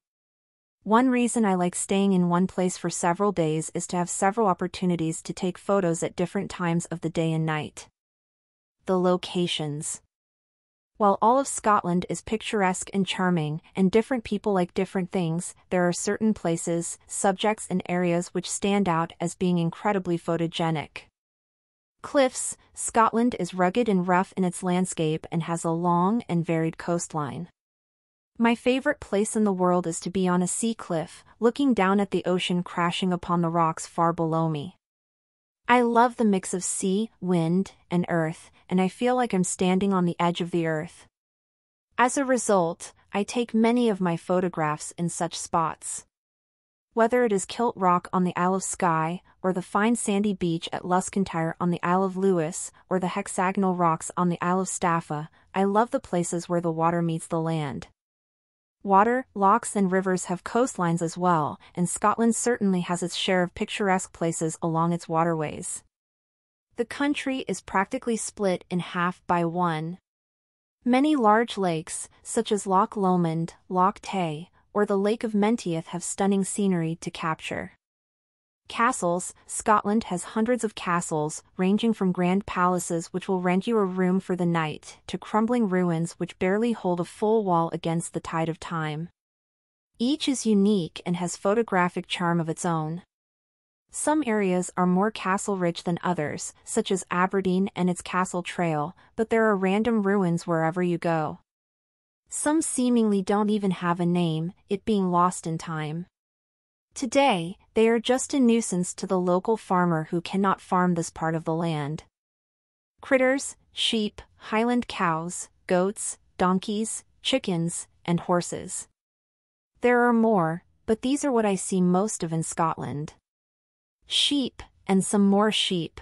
One reason I like staying in one place for several days is to have several opportunities to take photos at different times of the day and night. The locations. While all of Scotland is picturesque and charming, and different people like different things, there are certain places, subjects and areas which stand out as being incredibly photogenic. Cliffs, Scotland is rugged and rough in its landscape and has a long and varied coastline. My favorite place in the world is to be on a sea cliff, looking down at the ocean crashing upon the rocks far below me. I love the mix of sea, wind, and earth, and I feel like I'm standing on the edge of the earth. As a result, I take many of my photographs in such spots. Whether it is Kilt Rock on the Isle of Skye, or the fine sandy beach at Luskentyre on the Isle of Lewis, or the hexagonal rocks on the Isle of Staffa, I love the places where the water meets the land. Water, lochs and rivers have coastlines as well, and Scotland certainly has its share of picturesque places along its waterways. The country is practically split in half by one. Many large lakes, such as Loch Lomond, Loch Tay, or the Lake of Menteith have stunning scenery to capture. Castles, Scotland has hundreds of castles, ranging from grand palaces which will rent you a room for the night, to crumbling ruins which barely hold a full wall against the tide of time. Each is unique and has photographic charm of its own. Some areas are more castle-rich than others, such as Aberdeen and its Castle Trail, but there are random ruins wherever you go. Some seemingly don't even have a name, it being lost in time. Today, they are just a nuisance to the local farmer who cannot farm this part of the land. Critters, sheep, highland cows, goats, donkeys, chickens, and horses. There are more, but these are what I see most of in Scotland. Sheep, and some more sheep.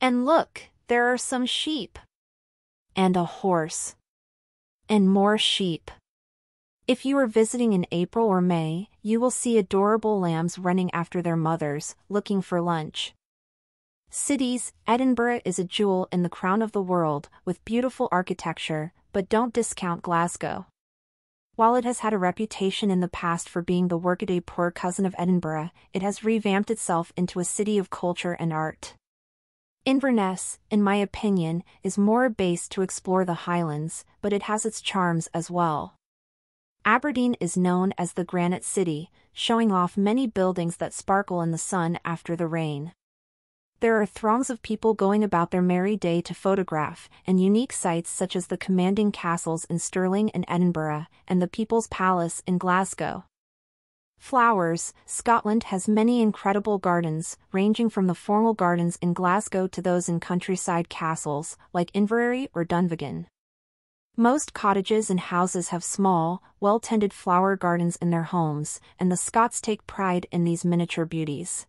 And look, there are some sheep. And a horse and more sheep. If you are visiting in April or May, you will see adorable lambs running after their mothers, looking for lunch. Cities, Edinburgh is a jewel in the crown of the world, with beautiful architecture, but don't discount Glasgow. While it has had a reputation in the past for being the workaday poor cousin of Edinburgh, it has revamped itself into a city of culture and art. Inverness, in my opinion, is more a base to explore the Highlands, but it has its charms as well. Aberdeen is known as the Granite City, showing off many buildings that sparkle in the sun after the rain. There are throngs of people going about their merry day to photograph, and unique sights such as the commanding castles in Stirling and Edinburgh, and the People's Palace in Glasgow. Flowers, Scotland has many incredible gardens, ranging from the formal gardens in Glasgow to those in countryside castles, like Inveraray or Dunvegan. Most cottages and houses have small, well-tended flower gardens in their homes, and the Scots take pride in these miniature beauties.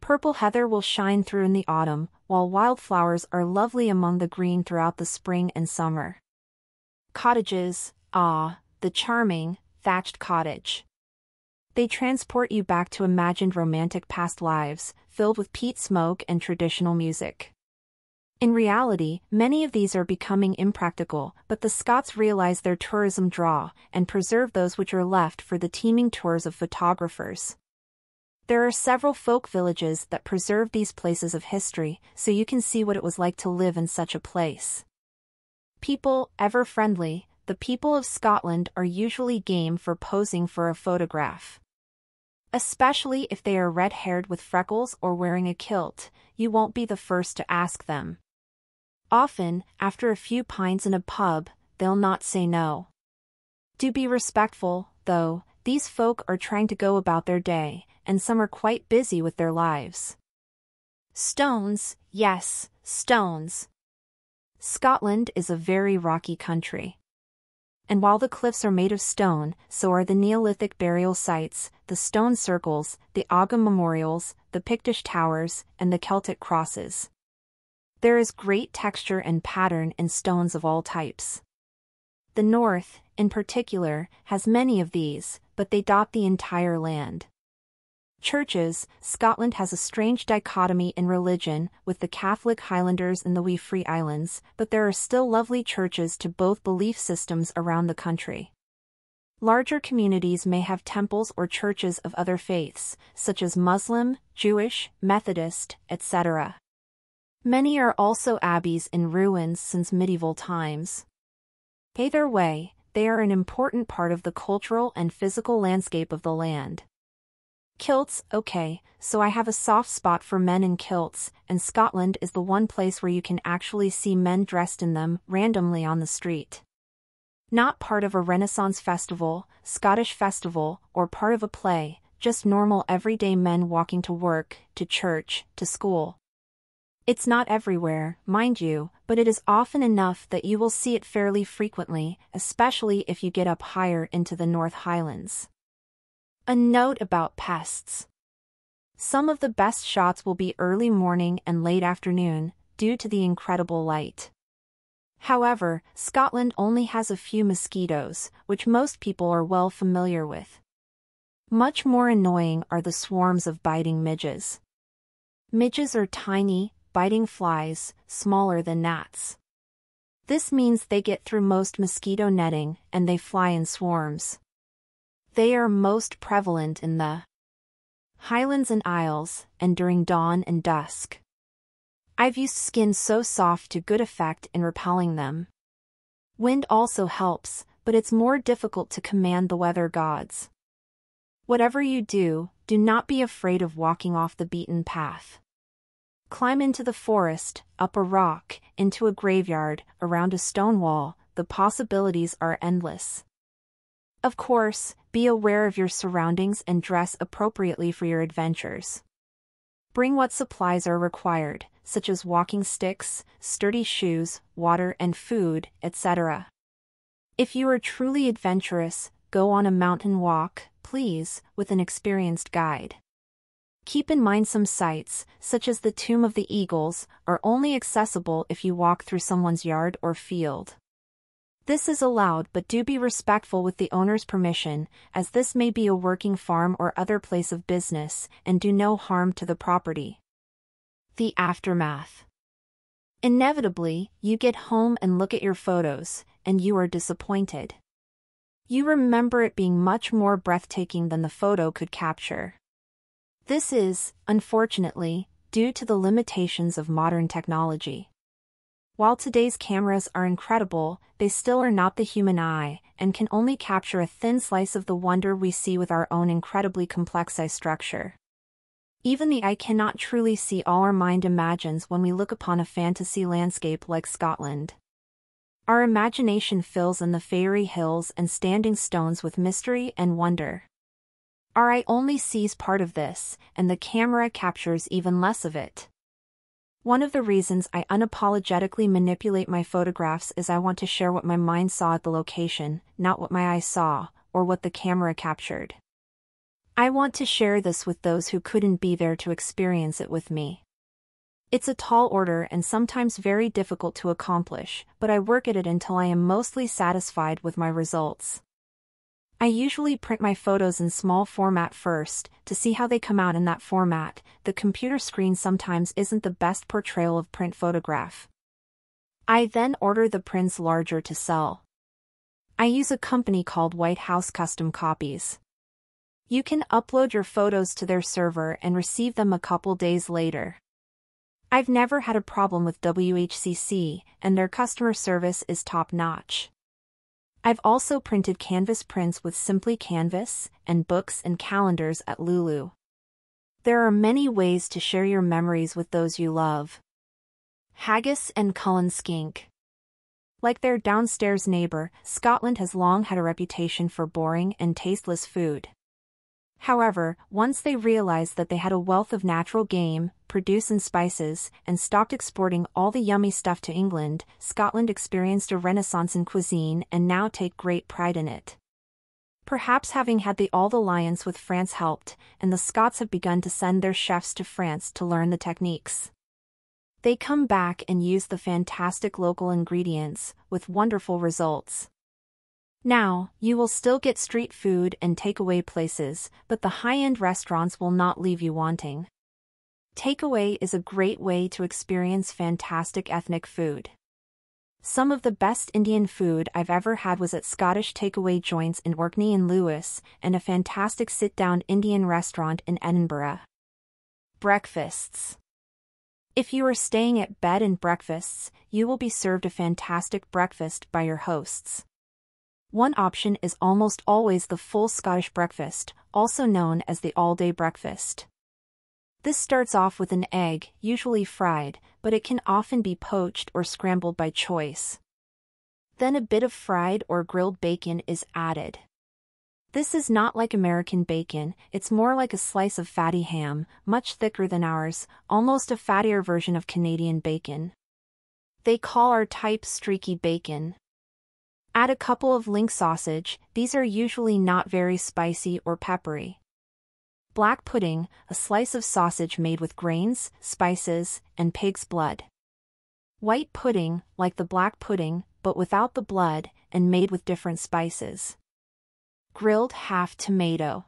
Purple heather will shine through in the autumn, while wildflowers are lovely among the green throughout the spring and summer. Cottages, ah, the charming, thatched cottage. They transport you back to imagined romantic past lives, filled with peat smoke and traditional music. In reality, many of these are becoming impractical, but the Scots realize their tourism draw and preserve those which are left for the teeming tours of photographers. There are several folk villages that preserve these places of history, so you can see what it was like to live in such a place. People, ever friendly, the people of Scotland are usually game for posing for a photograph. Especially if they are red-haired with freckles or wearing a kilt, you won't be the first to ask them. Often, after a few pints in a pub, they'll not say no. Do be respectful, though, these folk are trying to go about their day, and some are quite busy with their lives. Stones, yes, stones. Scotland is a very rocky country and while the cliffs are made of stone, so are the Neolithic burial sites, the stone circles, the Ogham memorials, the Pictish towers, and the Celtic crosses. There is great texture and pattern in stones of all types. The North, in particular, has many of these, but they dot the entire land. Churches, Scotland has a strange dichotomy in religion, with the Catholic Highlanders and the wee Free Islands, but there are still lovely churches to both belief systems around the country. Larger communities may have temples or churches of other faiths, such as Muslim, Jewish, Methodist, etc. Many are also abbeys in ruins since medieval times. Either way, they are an important part of the cultural and physical landscape of the land. Kilts, okay, so I have a soft spot for men in kilts, and Scotland is the one place where you can actually see men dressed in them randomly on the street. Not part of a Renaissance festival, Scottish festival, or part of a play, just normal everyday men walking to work, to church, to school. It's not everywhere, mind you, but it is often enough that you will see it fairly frequently, especially if you get up higher into the North Highlands. A note about pests. Some of the best shots will be early morning and late afternoon, due to the incredible light. However, Scotland only has a few mosquitoes, which most people are well familiar with. Much more annoying are the swarms of biting midges. Midges are tiny, biting flies, smaller than gnats. This means they get through most mosquito netting and they fly in swarms. They are most prevalent in the highlands and isles, and during dawn and dusk. I've used skin so soft to good effect in repelling them. Wind also helps, but it's more difficult to command the weather gods. Whatever you do, do not be afraid of walking off the beaten path. Climb into the forest, up a rock, into a graveyard, around a stone wall, the possibilities are endless. Of course, be aware of your surroundings and dress appropriately for your adventures. Bring what supplies are required, such as walking sticks, sturdy shoes, water and food, etc. If you are truly adventurous, go on a mountain walk, please, with an experienced guide. Keep in mind some sites, such as the Tomb of the Eagles, are only accessible if you walk through someone's yard or field. This is allowed but do be respectful with the owner's permission, as this may be a working farm or other place of business, and do no harm to the property. The aftermath. Inevitably, you get home and look at your photos, and you are disappointed. You remember it being much more breathtaking than the photo could capture. This is, unfortunately, due to the limitations of modern technology. While today's cameras are incredible, they still are not the human eye, and can only capture a thin slice of the wonder we see with our own incredibly complex eye structure. Even the eye cannot truly see all our mind imagines when we look upon a fantasy landscape like Scotland. Our imagination fills in the fairy hills and standing stones with mystery and wonder. Our eye only sees part of this, and the camera captures even less of it. One of the reasons I unapologetically manipulate my photographs is I want to share what my mind saw at the location, not what my eyes saw, or what the camera captured. I want to share this with those who couldn't be there to experience it with me. It's a tall order and sometimes very difficult to accomplish, but I work at it until I am mostly satisfied with my results. I usually print my photos in small format first, to see how they come out in that format, the computer screen sometimes isn't the best portrayal of print photograph. I then order the prints larger to sell. I use a company called White House Custom Copies. You can upload your photos to their server and receive them a couple days later. I've never had a problem with WHCC, and their customer service is top-notch. I've also printed canvas prints with Simply Canvas, and books and calendars at Lulu. There are many ways to share your memories with those you love. Haggis and Cullen skink. Like their downstairs neighbor, Scotland has long had a reputation for boring and tasteless food. However, once they realized that they had a wealth of natural game, produce and spices, and stopped exporting all the yummy stuff to England, Scotland experienced a renaissance in cuisine and now take great pride in it. Perhaps having had the Auld Alliance with France helped, and the Scots have begun to send their chefs to France to learn the techniques. They come back and use the fantastic local ingredients, with wonderful results. Now, you will still get street food and takeaway places, but the high-end restaurants will not leave you wanting. Takeaway is a great way to experience fantastic ethnic food. Some of the best Indian food I've ever had was at Scottish takeaway joints in Orkney and Lewis, and a fantastic sit-down Indian restaurant in Edinburgh. Breakfasts. If you are staying at bed and breakfasts, you will be served a fantastic breakfast by your hosts. One option is almost always the full Scottish breakfast, also known as the all-day breakfast. This starts off with an egg, usually fried, but it can often be poached or scrambled by choice. Then a bit of fried or grilled bacon is added. This is not like American bacon, it's more like a slice of fatty ham, much thicker than ours, almost a fattier version of Canadian bacon. They call our type streaky bacon. Add a couple of link sausage, these are usually not very spicy or peppery. Black pudding, a slice of sausage made with grains, spices, and pig's blood. White pudding, like the black pudding, but without the blood, and made with different spices. Grilled half tomato.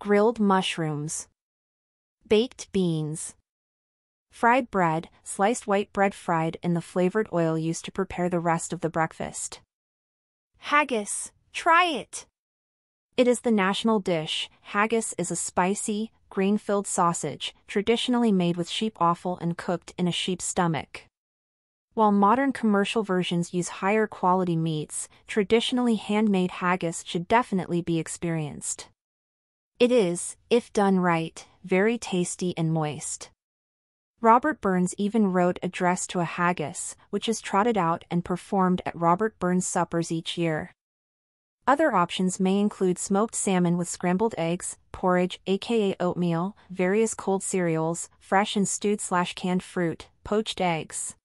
Grilled mushrooms. Baked beans. Fried bread, sliced white bread fried in the flavored oil used to prepare the rest of the breakfast. Haggis, try it! It is the national dish. Haggis is a spicy, grain-filled sausage, traditionally made with sheep offal and cooked in a sheep's stomach. While modern commercial versions use higher quality meats, traditionally handmade haggis should definitely be experienced. It is, if done right, very tasty and moist. Robert Burns even wrote Address to a haggis, which is trotted out and performed at Robert Burns suppers each year. Other options may include smoked salmon with scrambled eggs, porridge aka oatmeal, various cold cereals, fresh and stewed slash canned fruit, poached eggs.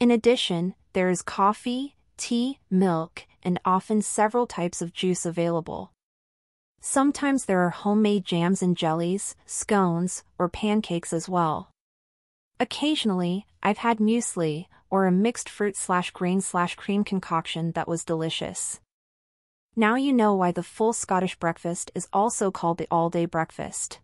In addition, there is coffee, tea, milk, and often several types of juice available. Sometimes there are homemade jams and jellies, scones, or pancakes as well. Occasionally, I've had muesli, or a mixed fruit slash grain slash cream concoction that was delicious. Now you know why the full Scottish breakfast is also called the all-day breakfast.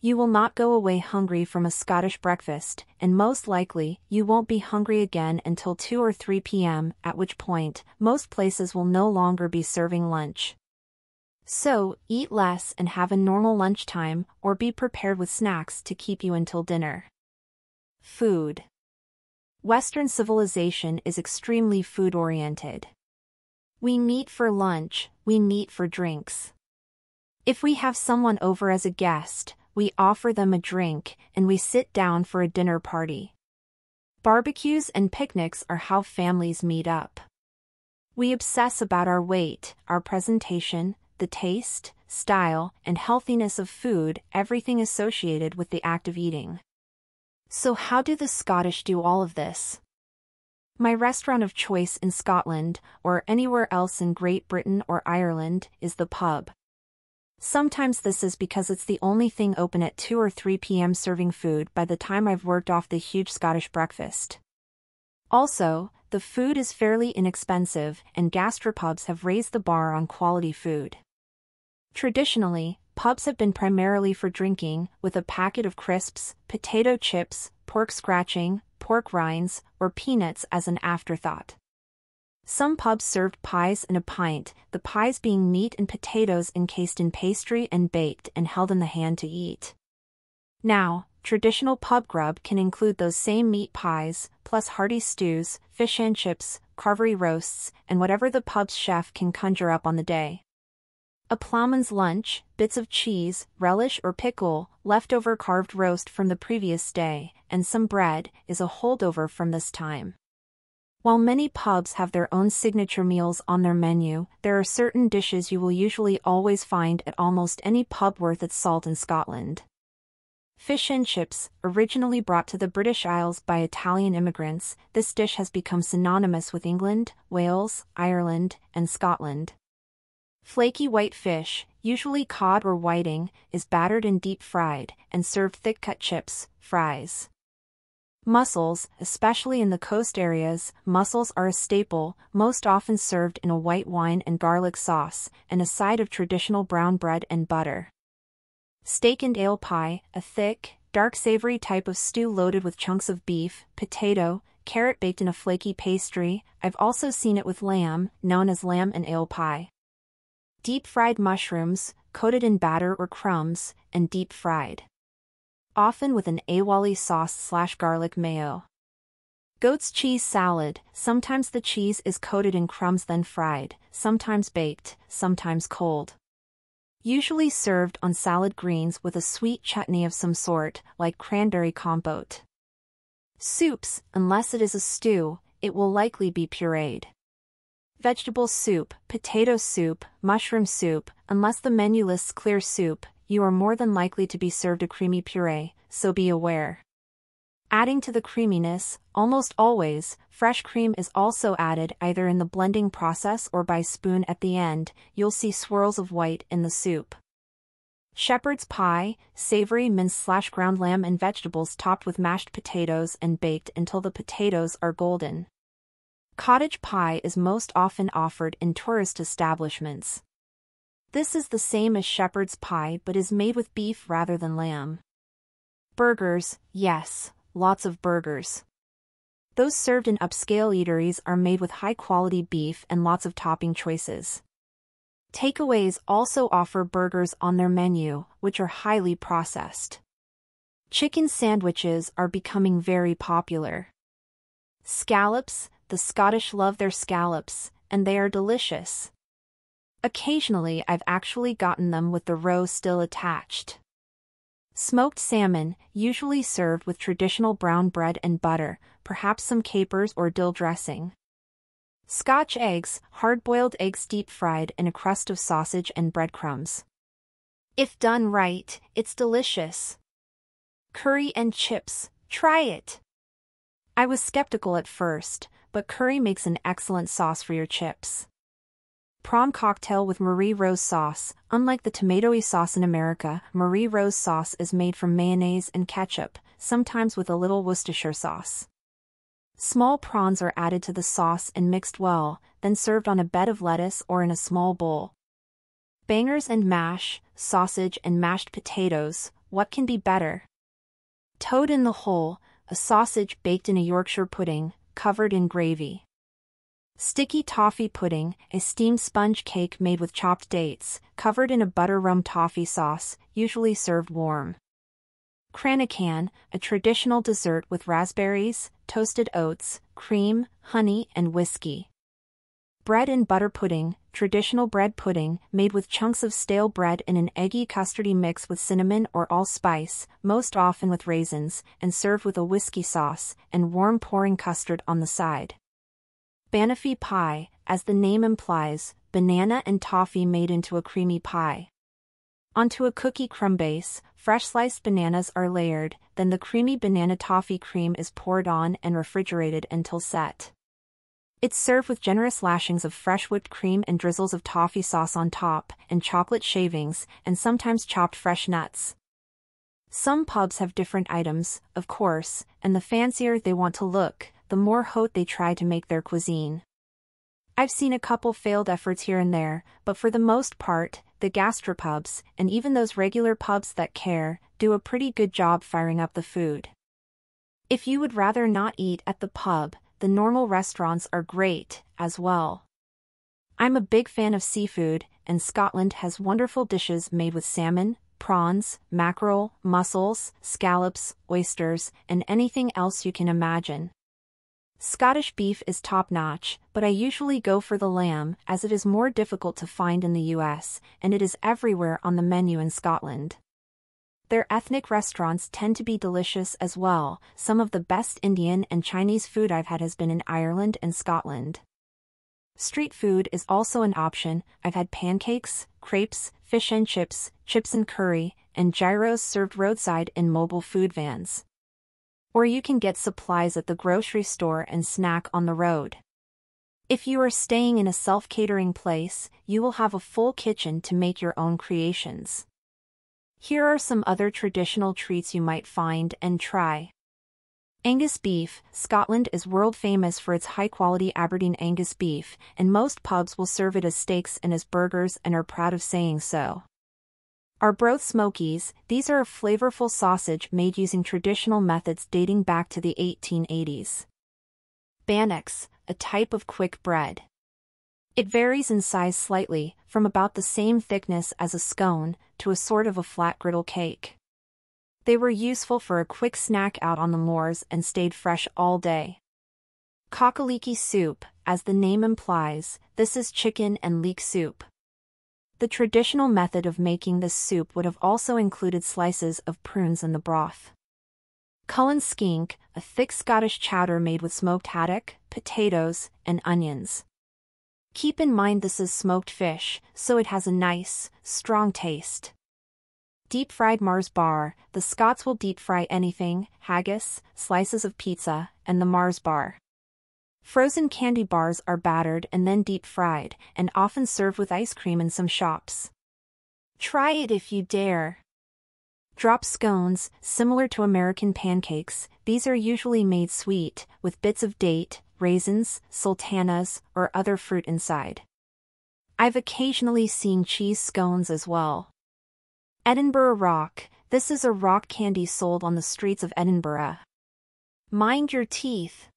You will not go away hungry from a Scottish breakfast, and most likely, you won't be hungry again until 2 or 3 p.m., at which point, most places will no longer be serving lunch. So, eat less and have a normal lunchtime, or be prepared with snacks to keep you until dinner. Food. Western civilization is extremely food-oriented. We meet for lunch, we meet for drinks. If we have someone over as a guest, we offer them a drink, and we sit down for a dinner party. Barbecues and picnics are how families meet up. We obsess about our weight, our presentation, the taste, style, and healthiness of food, everything associated with the act of eating. So how do the Scottish do all of this? My restaurant of choice in Scotland, or anywhere else in Great Britain or Ireland, is the pub. Sometimes this is because it's the only thing open at 2 or 3 p.m. serving food by the time I've worked off the huge Scottish breakfast. Also, the food is fairly inexpensive and gastropubs have raised the bar on quality food. Traditionally, pubs have been primarily for drinking, with a packet of crisps, potato chips, pork scratching, pork rinds, or peanuts as an afterthought. Some pubs served pies in a pint, the pies being meat and potatoes encased in pastry and baked and held in the hand to eat. Now, traditional pub grub can include those same meat pies, plus hearty stews, fish and chips, carvery roasts, and whatever the pub's chef can conjure up on the day. A ploughman's lunch, bits of cheese, relish or pickle, leftover carved roast from the previous day, and some bread, is a holdover from this time. While many pubs have their own signature meals on their menu, there are certain dishes you will usually always find at almost any pub worth its salt in Scotland. Fish and chips, originally brought to the British Isles by Italian immigrants, this dish has become synonymous with England, Wales, Ireland, and Scotland. Flaky white fish, usually cod or whiting, is battered and deep fried, and served thick-cut chips, fries. Mussels, especially in the coast areas, mussels are a staple, most often served in a white wine and garlic sauce, and a side of traditional brown bread and butter. Steak and ale pie, a thick, dark savory type of stew loaded with chunks of beef, potato, carrot baked in a flaky pastry, I've also seen it with lamb, known as lamb and ale pie. Deep fried mushrooms, coated in batter or crumbs, and deep fried often with an aioli sauce slash garlic mayo. Goat's cheese salad, sometimes the cheese is coated in crumbs then fried, sometimes baked, sometimes cold. Usually served on salad greens with a sweet chutney of some sort, like cranberry compote. Soups, unless it is a stew, it will likely be pureed. Vegetable soup, potato soup, mushroom soup, unless the menu lists clear soup, you are more than likely to be served a creamy puree, so be aware. Adding to the creaminess, almost always, fresh cream is also added either in the blending process or by spoon at the end, you'll see swirls of white in the soup. Shepherd's pie, savory minced slash ground lamb and vegetables topped with mashed potatoes and baked until the potatoes are golden. Cottage pie is most often offered in tourist establishments. This is the same as shepherd's pie but is made with beef rather than lamb. Burgers, yes, lots of burgers. Those served in upscale eateries are made with high-quality beef and lots of topping choices. Takeaways also offer burgers on their menu, which are highly processed. Chicken sandwiches are becoming very popular. Scallops, the Scottish love their scallops, and they are delicious. Occasionally I've actually gotten them with the roe still attached. Smoked salmon, usually served with traditional brown bread and butter, perhaps some capers or dill dressing. Scotch eggs, hard-boiled eggs deep-fried in a crust of sausage and breadcrumbs. If done right, it's delicious. Curry and chips, try it. I was skeptical at first, but curry makes an excellent sauce for your chips. Prawn cocktail with Marie Rose sauce. Unlike the tomatoey sauce in America, Marie Rose sauce is made from mayonnaise and ketchup, sometimes with a little Worcestershire sauce. Small prawns are added to the sauce and mixed well, then served on a bed of lettuce or in a small bowl. Bangers and mash, sausage and mashed potatoes, what can be better? Toad in the hole, a sausage baked in a Yorkshire pudding, covered in gravy. Sticky toffee pudding, a steamed sponge cake made with chopped dates, covered in a butter rum toffee sauce, usually served warm. Cranachan, a traditional dessert with raspberries, toasted oats, cream, honey, and whiskey. Bread and butter pudding, traditional bread pudding, made with chunks of stale bread in an eggy custardy mix with cinnamon or allspice, most often with raisins, and served with a whiskey sauce, and warm pouring custard on the side. Banoffee pie, as the name implies, banana and toffee made into a creamy pie. Onto a cookie crumb base, fresh sliced bananas are layered, then the creamy banana toffee cream is poured on and refrigerated until set. It's served with generous lashings of fresh whipped cream and drizzles of toffee sauce on top, and chocolate shavings, and sometimes chopped fresh nuts. Some pubs have different items, of course, and the fancier they want to look, the more haute they try to make their cuisine. I've seen a couple failed efforts here and there, but for the most part, the gastropubs, and even those regular pubs that care, do a pretty good job firing up the food. If you would rather not eat at the pub, the normal restaurants are great, as well. I'm a big fan of seafood, and Scotland has wonderful dishes made with salmon, prawns, mackerel, mussels, scallops, oysters, and anything else you can imagine. Scottish beef is top-notch, but I usually go for the lamb as it is more difficult to find in the US, and it is everywhere on the menu in Scotland. Their ethnic restaurants tend to be delicious as well, some of the best Indian and Chinese food I've had has been in Ireland and Scotland. Street food is also an option, I've had pancakes, crepes, fish and chips, chips and curry, and gyros served roadside in mobile food vans. Or you can get supplies at the grocery store and snack on the road. If you are staying in a self-catering place, you will have a full kitchen to make your own creations. Here are some other traditional treats you might find and try. Angus beef, Scotland is world famous for its high-quality Aberdeen Angus beef, and most pubs will serve it as steaks and as burgers and are proud of saying so. Arbroath Smokies, these are a flavorful sausage made using traditional methods dating back to the 1880s. Bannocks, a type of quick bread. It varies in size slightly, from about the same thickness as a scone, to a sort of a flat griddle cake. They were useful for a quick snack out on the moors and stayed fresh all day. Cock-a-leekie soup, as the name implies, this is chicken and leek soup. The traditional method of making this soup would have also included slices of prunes in the broth. Cullen skink, a thick Scottish chowder made with smoked haddock, potatoes, and onions. Keep in mind this is smoked fish, so it has a nice, strong taste. Deep fried Mars bar, the Scots will deep fry anything, haggis, slices of pizza, and the Mars bar. Frozen candy bars are battered and then deep fried, and often served with ice cream in some shops. Try it if you dare. Drop scones, similar to American pancakes, these are usually made sweet, with bits of date, raisins, sultanas, or other fruit inside. I've occasionally seen cheese scones as well. Edinburgh Rock, this is a rock candy sold on the streets of Edinburgh. Mind your teeth.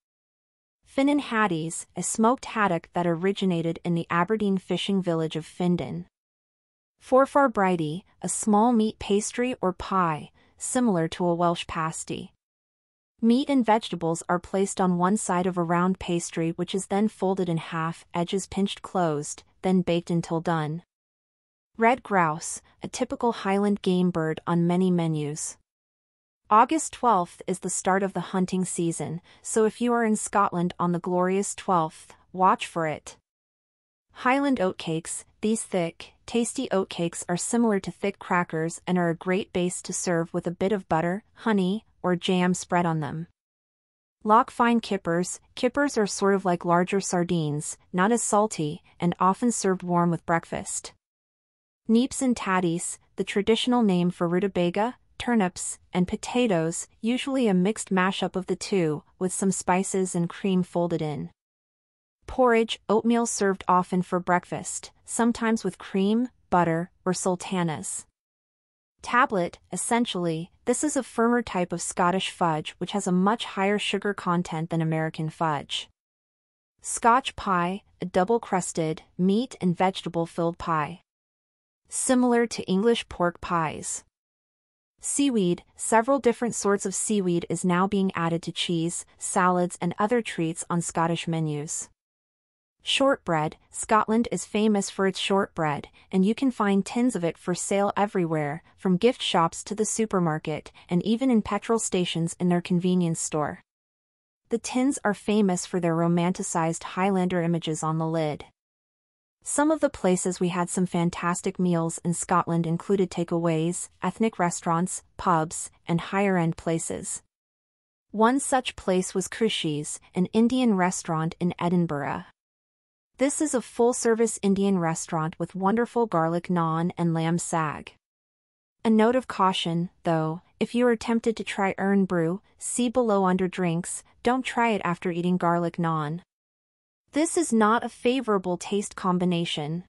Finnan Haddies, a smoked haddock that originated in the Aberdeen fishing village of Findon. Forfar a small meat pastry or pie, similar to a Welsh pasty. Meat and vegetables are placed on one side of a round pastry which is then folded in half, edges pinched closed, then baked until done. Red grouse, a typical Highland game bird on many menus. August 12th is the start of the hunting season, so if you are in Scotland on the glorious 12th, watch for it. Highland oatcakes, these thick, tasty oatcakes are similar to thick crackers and are a great base to serve with a bit of butter, honey, or jam spread on them. Loch Fyne kippers, kippers are sort of like larger sardines, not as salty, and often served warm with breakfast. Neeps and tatties, the traditional name for rutabaga, turnips, and potatoes, usually a mixed mashup of the two, with some spices and cream folded in. Porridge, oatmeal served often for breakfast, sometimes with cream, butter, or sultanas. Tablet, essentially, this is a firmer type of Scottish fudge which has a much higher sugar content than American fudge. Scotch pie, a double-crusted, meat and vegetable-filled pie. Similar to English pork pies. Seaweed, several different sorts of seaweed is now being added to cheese, salads and other treats on Scottish menus. Shortbread, Scotland is famous for its shortbread, and you can find tins of it for sale everywhere, from gift shops to the supermarket, and even in petrol stations in their convenience store. The tins are famous for their romanticized Highlander images on the lid. Some of the places we had some fantastic meals in Scotland included takeaways, ethnic restaurants, pubs, and higher-end places. One such place was Crushey's, an Indian restaurant in Edinburgh. This is a full-service Indian restaurant with wonderful garlic naan and lamb sag. A note of caution, though, if you are tempted to try Irn-Bru, see below under drinks, don't try it after eating garlic naan. This is not a favorable taste combination.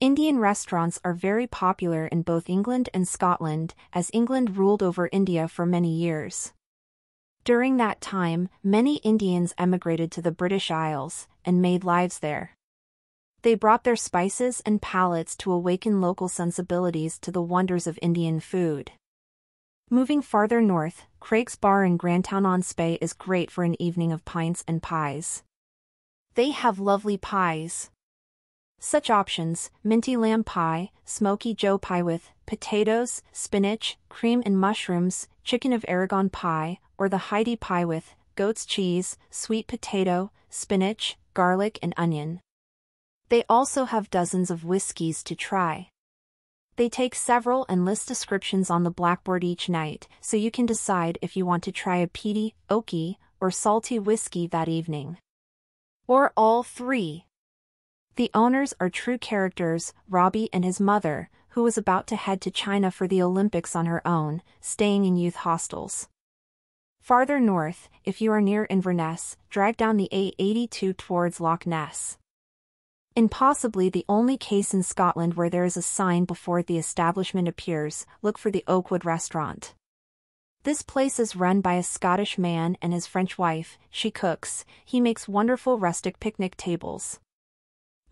Indian restaurants are very popular in both England and Scotland, as England ruled over India for many years. During that time, many Indians emigrated to the British Isles and made lives there. They brought their spices and palates to awaken local sensibilities to the wonders of Indian food. Moving farther north, Craig's Bar in Grantown-on-Spey is great for an evening of pints and pies. They have lovely pies. Such options, minty lamb pie, smoky joe pie with potatoes, spinach, cream and mushrooms, chicken of Aragon pie, or the Heidi pie with goat's cheese, sweet potato, spinach, garlic and onion. They also have dozens of whiskies to try. They take several and list descriptions on the blackboard each night, so you can decide if you want to try a peaty, oaky, or salty whiskey that evening. Or all three. The owners are true characters, Robbie and his mother, who was about to head to China for the Olympics on her own, staying in youth hostels. Farther north, if you are near Inverness, drive down the A82 towards Loch Ness. In possibly the only case in Scotland where there is a sign before the establishment appears, look for the Oakwood restaurant. This place is run by a Scottish man and his French wife, she cooks, he makes wonderful rustic picnic tables.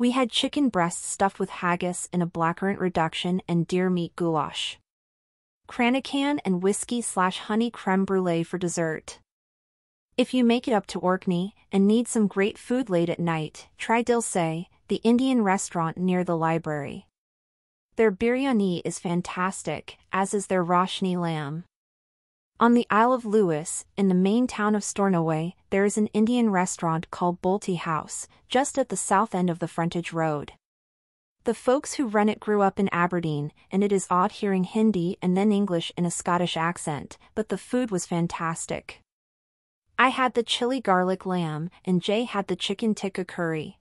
We had chicken breasts stuffed with haggis in a blackcurrant reduction and deer meat goulash. Cranachan and whiskey slash honey creme brulee for dessert. If you make it up to Orkney and need some great food late at night, try Dil Se, the Indian restaurant near the library. Their biryani is fantastic, as is their roshni lamb. On the Isle of Lewis, in the main town of Stornoway, there is an Indian restaurant called Balti House, just at the south end of the frontage road. The folks who run it grew up in Aberdeen, and it is odd hearing Hindi and then English in a Scottish accent, but the food was fantastic. I had the chili garlic lamb, and Jay had the chicken tikka curry.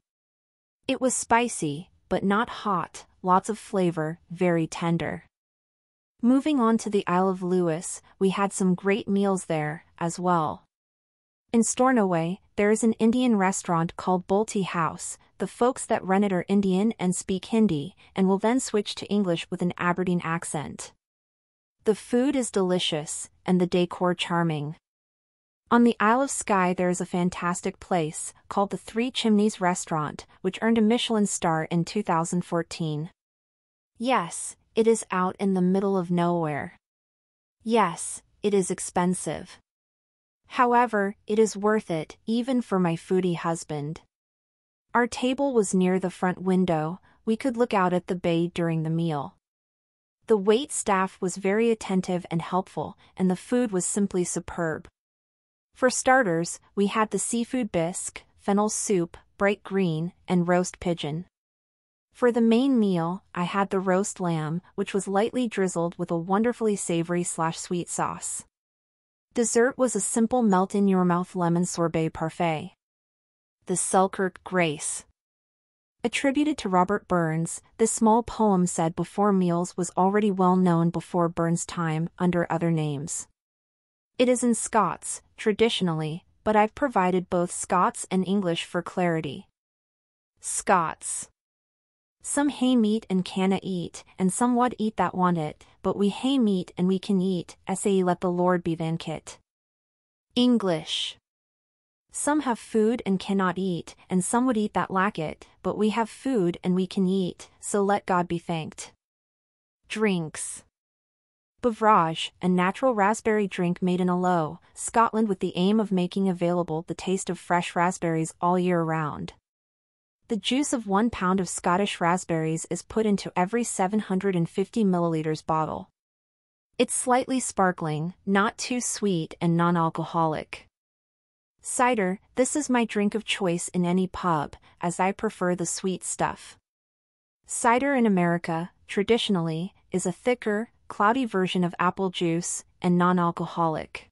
It was spicy, but not hot, lots of flavor, very tender. Moving on to the Isle of Lewis, we had some great meals there, as well. In Stornoway, there is an Indian restaurant called Balti House. The folks that run it are Indian and speak Hindi, and will then switch to English with an Aberdeen accent. The food is delicious, and the decor charming. On the Isle of Skye there is a fantastic place, called the Three Chimneys Restaurant, which earned a Michelin star in 2014. Yes, it is out in the middle of nowhere. Yes, it is expensive. However, it is worth it, even for my foodie husband. Our table was near the front window, we could look out at the bay during the meal. The wait staff was very attentive and helpful, and the food was simply superb. For starters, we had the seafood bisque, fennel soup, bright green, and roast pigeon. For the main meal, I had the roast lamb, which was lightly drizzled with a wonderfully savory slash sweet sauce. Dessert was a simple melt-in-your-mouth lemon sorbet parfait. The Selkirk Grace Attributed to Robert Burns, this small poem said before meals was already well known before Burns' time under other names. It is in Scots, traditionally, but I've provided both Scots and English for clarity. Scots some hay meat and canna eat, and some wad eat that want it, but we hay meat and we can eat, say let the Lord be kit. English. Some have food and cannot eat, and some would eat that lack it, but we have food and we can eat, so let God be thanked. Drinks. Bouvrage, a natural raspberry drink made in Alloa, Scotland with the aim of making available the taste of fresh raspberries all year round. The juice of 1 pound of Scottish raspberries is put into every 750 milliliters bottle. It's slightly sparkling, not too sweet and non-alcoholic. Cider, this is my drink of choice in any pub, as I prefer the sweet stuff. Cider in America, traditionally, is a thicker, cloudy version of apple juice, and non-alcoholic.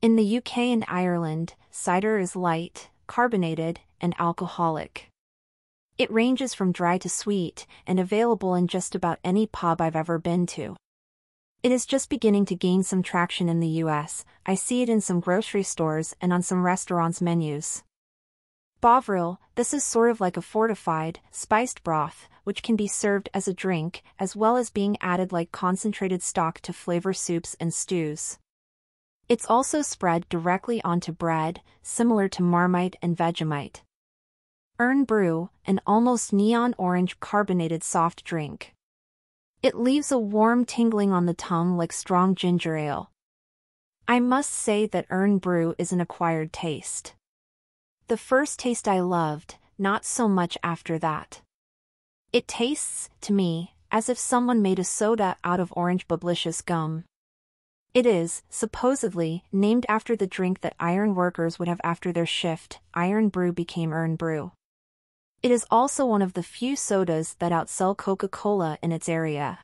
In the UK and Ireland, cider is light, carbonated, and alcoholic. It ranges from dry to sweet, and available in just about any pub I've ever been to. It is just beginning to gain some traction in the US, I see it in some grocery stores and on some restaurants' menus. Bovril, this is sort of like a fortified, spiced broth, which can be served as a drink, as well as being added like concentrated stock to flavor soups and stews. It's also spread directly onto bread, similar to Marmite and Vegemite. Irn-Bru, an almost neon orange carbonated soft drink. It leaves a warm tingling on the tongue like strong ginger ale. I must say that Irn-Bru is an acquired taste. The first taste I loved, not so much after that. It tastes, to me, as if someone made a soda out of orange Bubblicious gum. It is, supposedly, named after the drink that iron workers would have after their shift, Iron Brew became Irn-Bru. It is also one of the few sodas that outsell Coca-Cola in its area.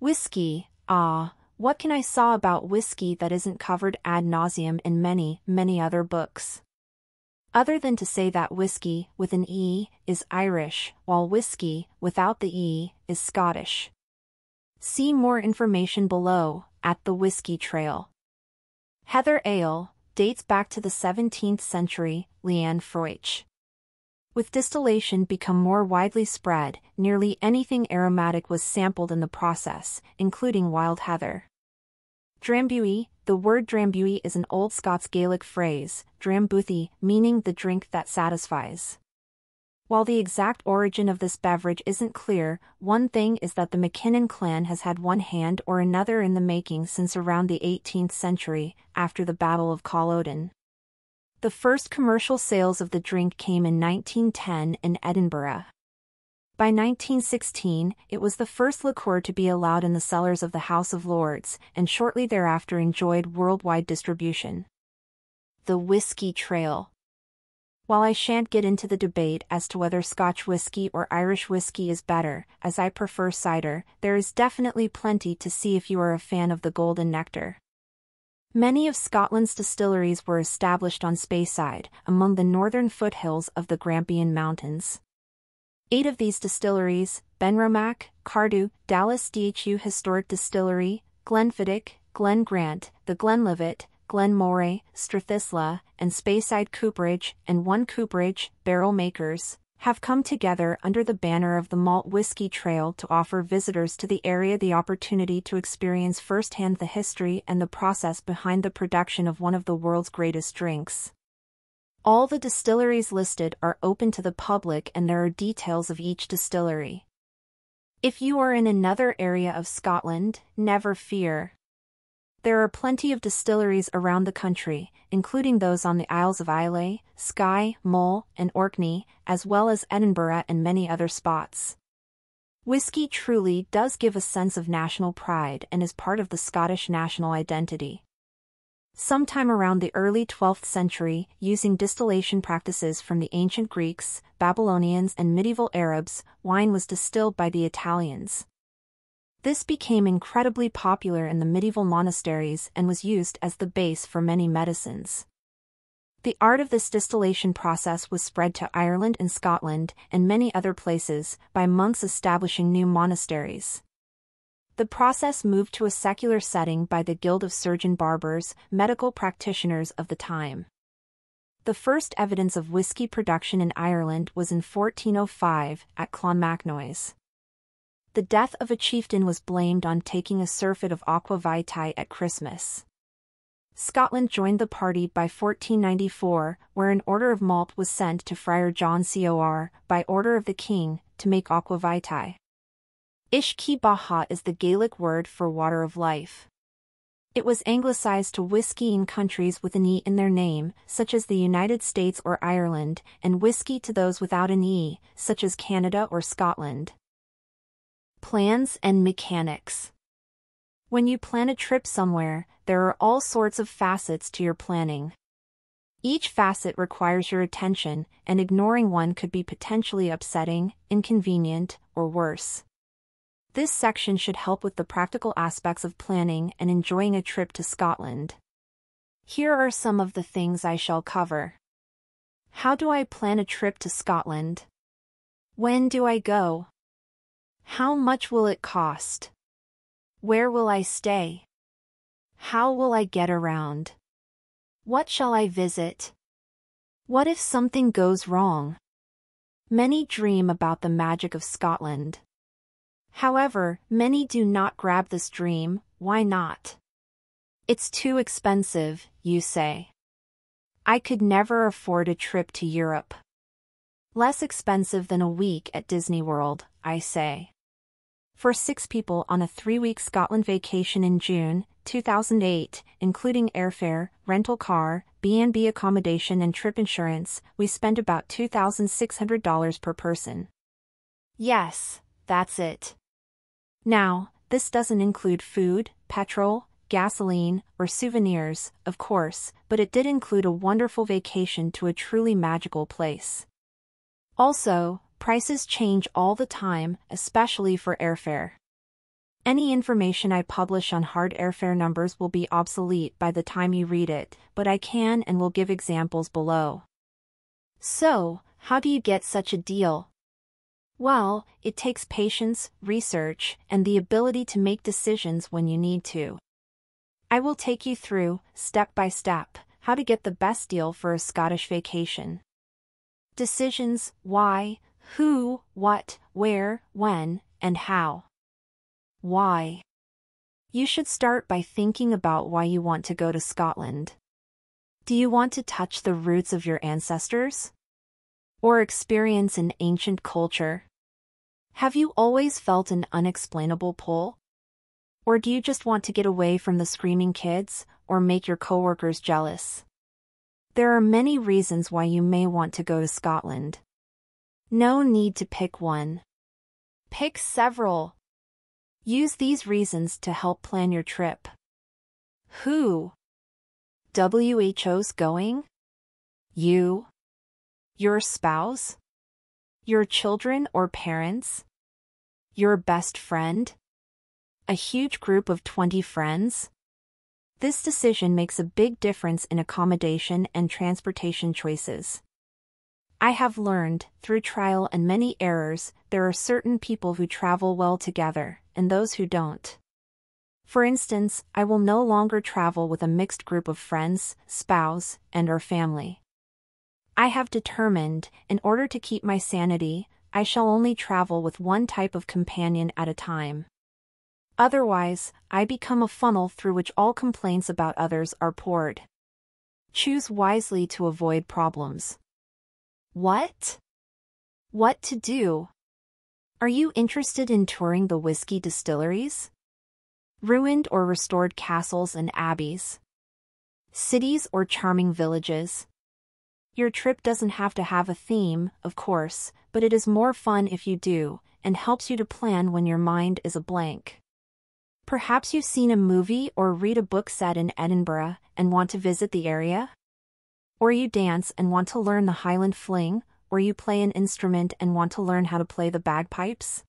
Whiskey, ah, what can I saw about whiskey that isn't covered ad nauseum in many, many other books? Other than to say that whiskey, with an E, is Irish, while whisky, without the E, is Scottish. See more information below, at the Whiskey Trail. Heather Ale, dates back to the 17th century, Leann Fraoich. With distillation become more widely spread, nearly anything aromatic was sampled in the process, including wild heather. Drambuie, the word drambuie is an Old Scots Gaelic phrase, drambuthi, meaning the drink that satisfies. While the exact origin of this beverage isn't clear, one thing is that the MacKinnon clan has had one hand or another in the making since around the 18th century, after the Battle of Culloden. The first commercial sales of the drink came in 1910 in Edinburgh. By 1916, it was the first liqueur to be allowed in the cellars of the House of Lords, and shortly thereafter enjoyed worldwide distribution. The Whiskey Trail While I shan't get into the debate as to whether Scotch whiskey or Irish whiskey is better, as I prefer cider, there is definitely plenty to see if you are a fan of the golden nectar. Many of Scotland's distilleries were established on Speyside, among the northern foothills of the Grampian Mountains. Eight of these distilleries, Benromach, Cardhu, Dallas DHU Historic Distillery, Glenfiddich, Glen Grant, the Glenlivet, Glen Moray, Strathisla, and Speyside Cooperage, and one Cooperage, Barrel Makers, have come together under the banner of the Malt Whiskey Trail to offer visitors to the area the opportunity to experience firsthand the history and the process behind the production of one of the world's greatest drinks. All the distilleries listed are open to the public and there are details of each distillery. If you are in another area of Scotland, never fear. There are plenty of distilleries around the country, including those on the Isles of Islay, Skye, Mull, and Orkney, as well as Edinburgh and many other spots. Whiskey truly does give a sense of national pride and is part of the Scottish national identity. Sometime around the early 12th century, using distillation practices from the ancient Greeks, Babylonians and medieval Arabs, wine was distilled by the Italians. This became incredibly popular in the medieval monasteries and was used as the base for many medicines. The art of this distillation process was spread to Ireland and Scotland and many other places by monks establishing new monasteries. The process moved to a secular setting by the Guild of Surgeon Barbers, medical practitioners of the time. The first evidence of whiskey production in Ireland was in 1405 at Clonmacnoise. The death of a chieftain was blamed on taking a surfeit of aqua vitae at Christmas. Scotland joined the party by 1494, where an order of malt was sent to Friar John Cor, by order of the king, to make aqua vitae. Uisce Beatha is the Gaelic word for water of life. It was anglicized to whiskey in countries with an E in their name, such as the United States or Ireland, and whisky to those without an E, such as Canada or Scotland. Plans and mechanics. When you plan a trip somewhere, there are all sorts of facets to your planning. Each facet requires your attention, and ignoring one could be potentially upsetting, inconvenient, or worse. This section should help with the practical aspects of planning and enjoying a trip to Scotland. Here are some of the things I shall cover. How do I plan a trip to Scotland? When do I go? How much will it cost? Where will I stay? How will I get around? What shall I visit? What if something goes wrong? Many dream about the magic of Scotland. However, many do not grab this dream, why not? It's too expensive, you say. I could never afford a trip to Europe. Less expensive than a week at Disney World, I say for six people on a three-week Scotland vacation in June 2008, including airfare, rental car, B&B accommodation and trip insurance, we spent about $2,600 per person. Yes, that's it. Now, this doesn't include food, petrol, gasoline, or souvenirs, of course, but it did include a wonderful vacation to a truly magical place. Also, Prices change all the time, especially for airfare. Any information I publish on hard airfare numbers will be obsolete by the time you read it, but I can and will give examples below. So, how do you get such a deal? Well, it takes patience, research, and the ability to make decisions when you need to. I will take you through, step by step, how to get the best deal for a Scottish vacation. Decisions, why, who, what, where, when, and how. Why? You should start by thinking about why you want to go to Scotland. Do you want to touch the roots of your ancestors? Or experience an ancient culture? Have you always felt an unexplainable pull? Or do you just want to get away from the screaming kids, or make your coworkers jealous? There are many reasons why you may want to go to Scotland. No need to pick one. Pick several. Use these reasons to help plan your trip. Who? WHO's going? You? Your spouse? Your children or parents? Your best friend? A huge group of 20 friends? This decision makes a big difference in accommodation and transportation choices. I have learned, through trial and many errors, there are certain people who travel well together, and those who don't. For instance, I will no longer travel with a mixed group of friends, spouse, and or family. I have determined, in order to keep my sanity, I shall only travel with one type of companion at a time. Otherwise, I become a funnel through which all complaints about others are poured. Choose wisely to avoid problems. What? What to do? Are you interested in touring the whiskey distilleries? Ruined or restored castles and abbeys? Cities or charming villages? Your trip doesn't have to have a theme, of course, but it is more fun if you do, and helps you to plan when your mind is a blank. Perhaps you've seen a movie or read a book set in Edinburgh and want to visit the area? Or you dance and want to learn the Highland Fling, or you play an instrument and want to learn how to play the bagpipes?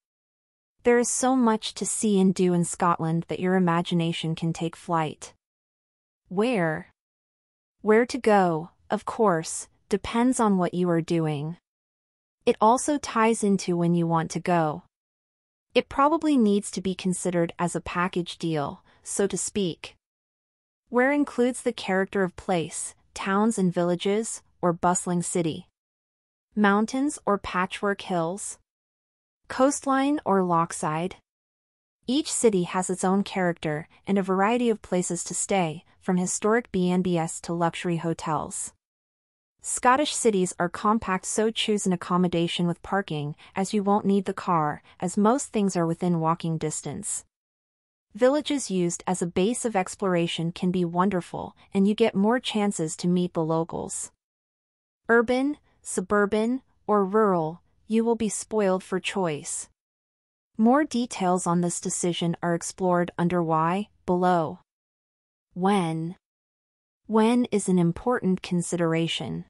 There is so much to see and do in Scotland that your imagination can take flight. Where? Where to go, of course, depends on what you are doing. It also ties into when you want to go. It probably needs to be considered as a package deal, so to speak. Where includes the character of place, towns and villages, or bustling city? Mountains or patchwork hills? Coastline or lochside? Each city has its own character and a variety of places to stay, from historic B&Bs to luxury hotels. Scottish cities are compact so choose an accommodation with parking, as you won't need the car, as most things are within walking distance. Villages used as a base of exploration can be wonderful, and you get more chances to meet the locals. Urban, suburban, or rural, you will be spoiled for choice. More details on this decision are explored under Why, below. When? When is an important consideration.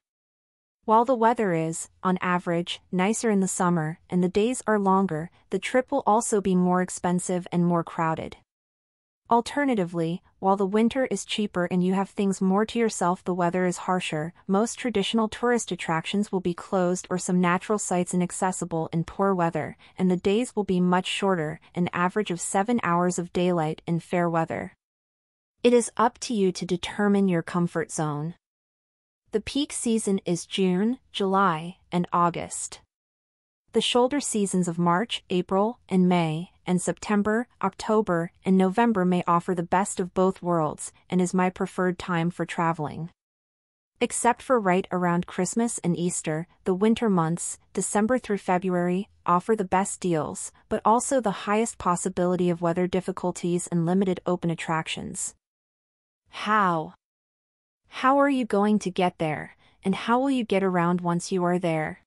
While the weather is, on average, nicer in the summer and the days are longer, the trip will also be more expensive and more crowded. Alternatively, while the winter is cheaper and you have things more to yourself the weather is harsher, most traditional tourist attractions will be closed or some natural sites inaccessible in poor weather, and the days will be much shorter, an average of 7 hours of daylight in fair weather. It is up to you to determine your comfort zone. The peak season is June, July, and August. The shoulder seasons of March, April, and May, and September, October, and November may offer the best of both worlds and is my preferred time for traveling. Except for right around Christmas and Easter, the winter months, December through February, offer the best deals, but also the highest possibility of weather difficulties and limited open attractions. How? How are you going to get there, and how will you get around once you are there?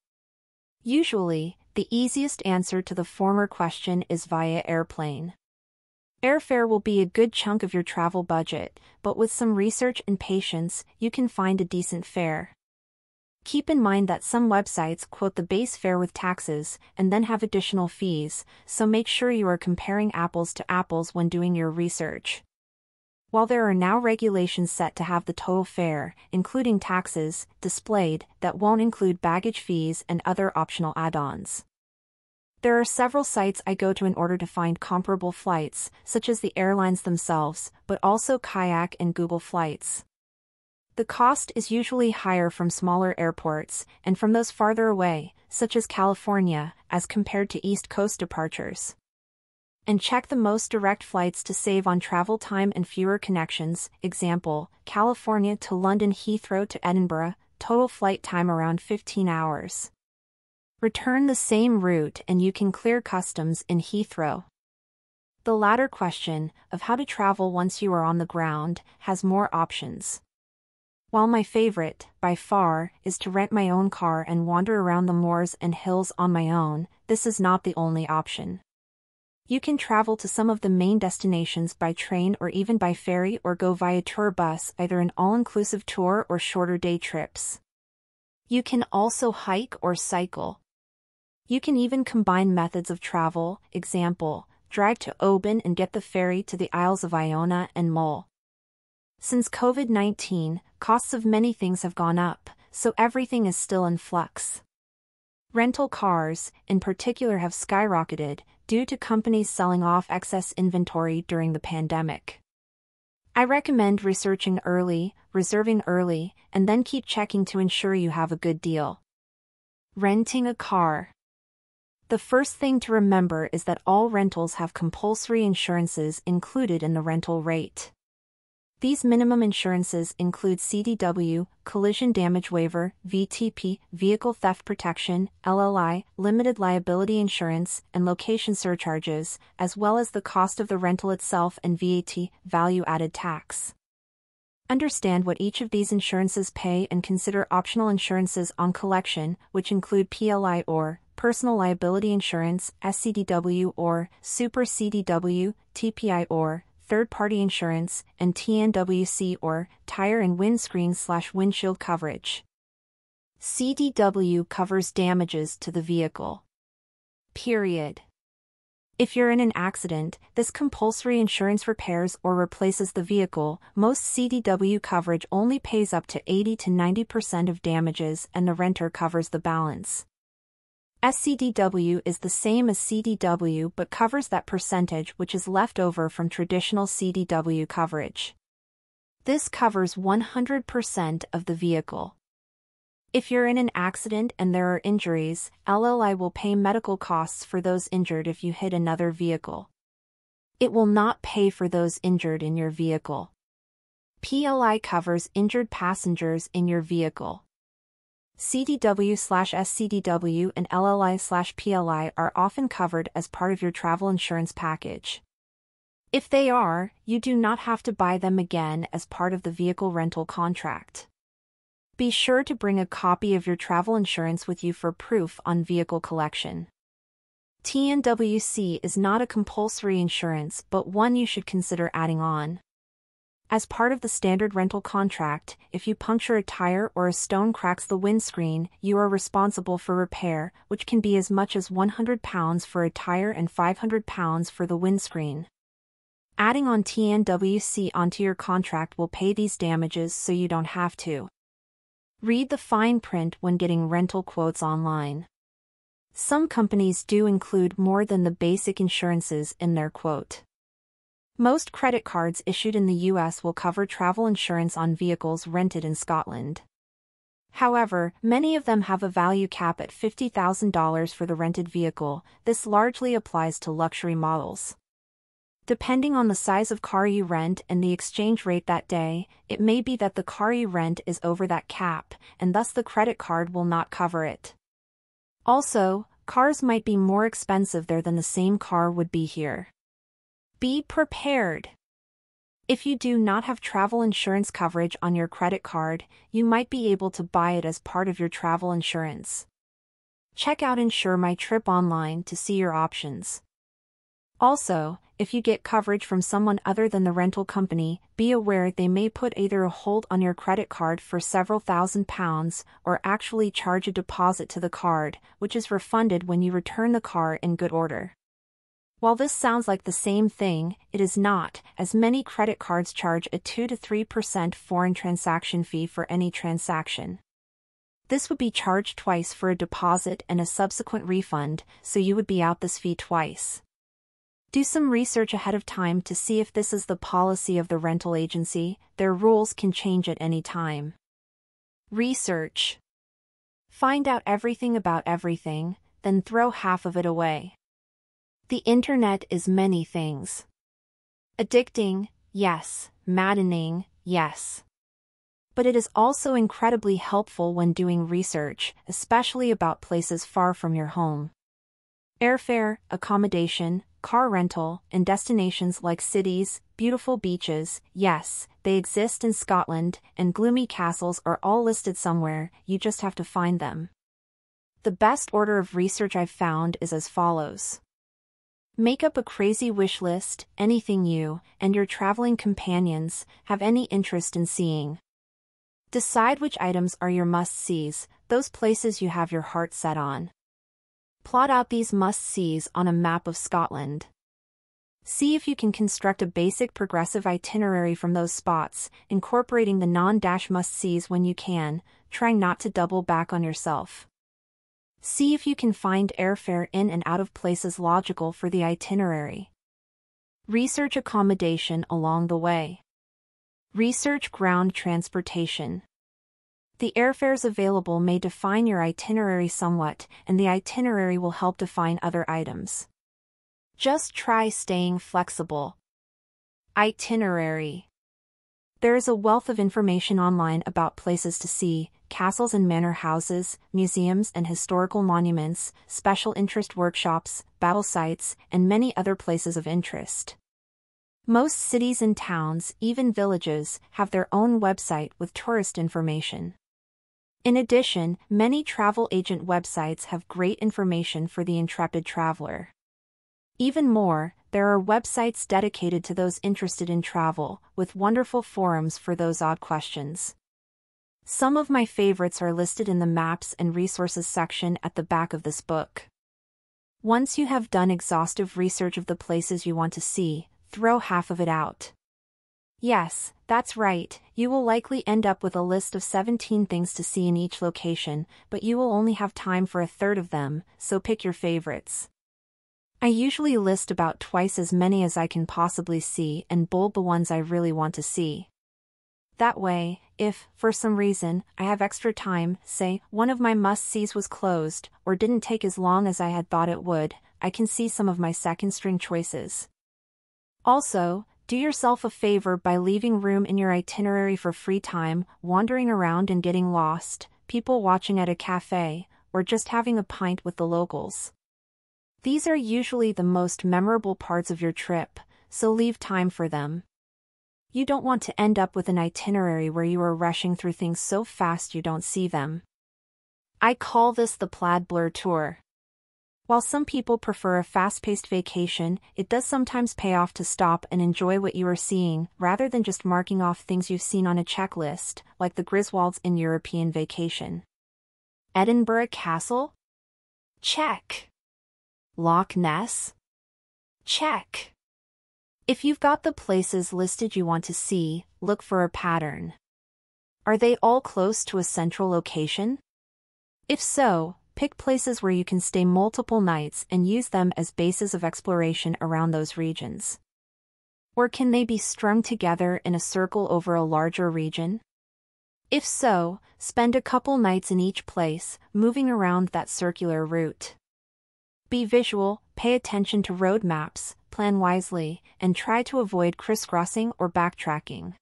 Usually, the easiest answer to the former question is via airplane. Airfare will be a good chunk of your travel budget, but with some research and patience, you can find a decent fare. Keep in mind that some websites quote the base fare with taxes and then have additional fees, so make sure you are comparing apples to apples when doing your research. While there are now regulations set to have the total fare, including taxes, displayed, that won't include baggage fees and other optional add-ons. There are several sites I go to in order to find comparable flights, such as the airlines themselves, but also Kayak and Google Flights. The cost is usually higher from smaller airports and from those farther away, such as California, as compared to East Coast departures and check the most direct flights to save on travel time and fewer connections. Example, California to London Heathrow to Edinburgh, total flight time around 15 hours. Return the same route and you can clear customs in Heathrow. The latter question, of how to travel once you are on the ground, has more options. While my favorite, by far, is to rent my own car and wander around the moors and hills on my own, this is not the only option. You can travel to some of the main destinations by train or even by ferry or go via tour bus either an all-inclusive tour or shorter day trips. You can also hike or cycle. You can even combine methods of travel, example, drive to Oban and get the ferry to the Isles of Iona and Mull. Since COVID-19, costs of many things have gone up, so everything is still in flux. Rental cars, in particular have skyrocketed, due to companies selling off excess inventory during the pandemic. I recommend researching early, reserving early, and then keep checking to ensure you have a good deal. Renting a car. The first thing to remember is that all rentals have compulsory insurances included in the rental rate. These minimum insurances include CDW, Collision Damage Waiver, VTP, Vehicle Theft Protection, LLI, Limited Liability Insurance, and location surcharges, as well as the cost of the rental itself and VAT, Value Added Tax. Understand what each of these insurances pay and consider optional insurances on collection, which include PLI or Personal Liability Insurance, SCDW or Super CDW, TPI or third-party insurance, and TNWC or tire and windscreen slash windshield coverage. CDW covers damages to the vehicle. Period. If you're in an accident, this compulsory insurance repairs or replaces the vehicle, most CDW coverage only pays up to 80 to 90% of damages and the renter covers the balance. SCDW is the same as CDW but covers that percentage which is left over from traditional CDW coverage. This covers 100% of the vehicle. If you're in an accident and there are injuries, LLI will pay medical costs for those injured if you hit another vehicle. It will not pay for those injured in your vehicle. PLI covers injured passengers in your vehicle. CDW slash SCDW and LLI slash PLI are often covered as part of your travel insurance package. If they are, you do not have to buy them again as part of the vehicle rental contract. Be sure to bring a copy of your travel insurance with you for proof on vehicle collection. TNWC is not a compulsory insurance but one you should consider adding on. As part of the standard rental contract, if you puncture a tire or a stone cracks the windscreen, you are responsible for repair, which can be as much as £100 for a tire and £500 for the windscreen. Adding on TNWC onto your contract will pay these damages so you don't have to. Read the fine print when getting rental quotes online. Some companies do include more than the basic insurances in their quote. Most credit cards issued in the US will cover travel insurance on vehicles rented in Scotland. However, many of them have a value cap at $50,000 for the rented vehicle, this largely applies to luxury models. Depending on the size of car you rent and the exchange rate that day, it may be that the car you rent is over that cap, and thus the credit card will not cover it. Also, cars might be more expensive there than the same car would be here. Be prepared. If you do not have travel insurance coverage on your credit card, you might be able to buy it as part of your travel insurance. Check out Insure My Trip online to see your options. Also, if you get coverage from someone other than the rental company, be aware they may put either a hold on your credit card for several thousand pounds or actually charge a deposit to the card, which is refunded when you return the car in good order. While this sounds like the same thing, it is not, as many credit cards charge a 2 to 3% foreign transaction fee for any transaction. This would be charged twice for a deposit and a subsequent refund, so you would be out this fee twice. Do some research ahead of time to see if this is the policy of the rental agency, their rules can change at any time. Research. Find out everything about everything, then throw half of it away. The internet is many things. Addicting, yes. Maddening, yes. But it is also incredibly helpful when doing research, especially about places far from your home. Airfare, accommodation, car rental, and destinations like cities, beautiful beaches, yes, they exist in Scotland, and gloomy castles are all listed somewhere, you just have to find them. The best order of research I've found is as follows. Make up a crazy wish list, anything you and your traveling companions have any interest in seeing. Decide which items are your must-sees, those places you have your heart set on. Plot out these must-sees on a map of Scotland. See if you can construct a basic progressive itinerary from those spots, incorporating the non-dash must-sees when you can, trying not to double back on yourself. See if you can find airfare in and out of places logical for the itinerary. Research accommodation along the way. Research ground transportation. The airfares available may define your itinerary somewhat, and the itinerary will help define other items. Just try staying flexible. Itinerary. There is a wealth of information online about places to see, castles and manor houses, museums and historical monuments, special interest workshops, battle sites, and many other places of interest. Most cities and towns, even villages, have their own website with tourist information. In addition, many travel agent websites have great information for the intrepid traveler. Even more, there are websites dedicated to those interested in travel, with wonderful forums for those odd questions. Some of my favorites are listed in the Maps and Resources section at the back of this book. Once you have done exhaustive research of the places you want to see, throw half of it out. Yes, that's right, you will likely end up with a list of 17 things to see in each location, but you will only have time for a third of them, so pick your favorites. I usually list about twice as many as I can possibly see and bold the ones I really want to see. That way, if, for some reason, I have extra time, say, one of my must-sees was closed, or didn't take as long as I had thought it would, I can see some of my second-string choices. Also, do yourself a favor by leaving room in your itinerary for free time, wandering around and getting lost, people watching at a cafe, or just having a pint with the locals. These are usually the most memorable parts of your trip, so leave time for them. You don't want to end up with an itinerary where you are rushing through things so fast you don't see them. I call this the plaid blur tour. While some people prefer a fast-paced vacation, it does sometimes pay off to stop and enjoy what you are seeing, rather than just marking off things you've seen on a checklist, like the Griswolds in European Vacation. Edinburgh Castle? Check. Loch Ness? Check. If you've got the places listed you want to see, look for a pattern. Are they all close to a central location? If so, Pick places where you can stay multiple nights and use them as bases of exploration around those regions. Or can they be strung together in a circle over a larger region? If so, spend a couple nights in each place, moving around that circular route. Be visual, pay attention to road maps, plan wisely, and try to avoid crisscrossing or backtracking.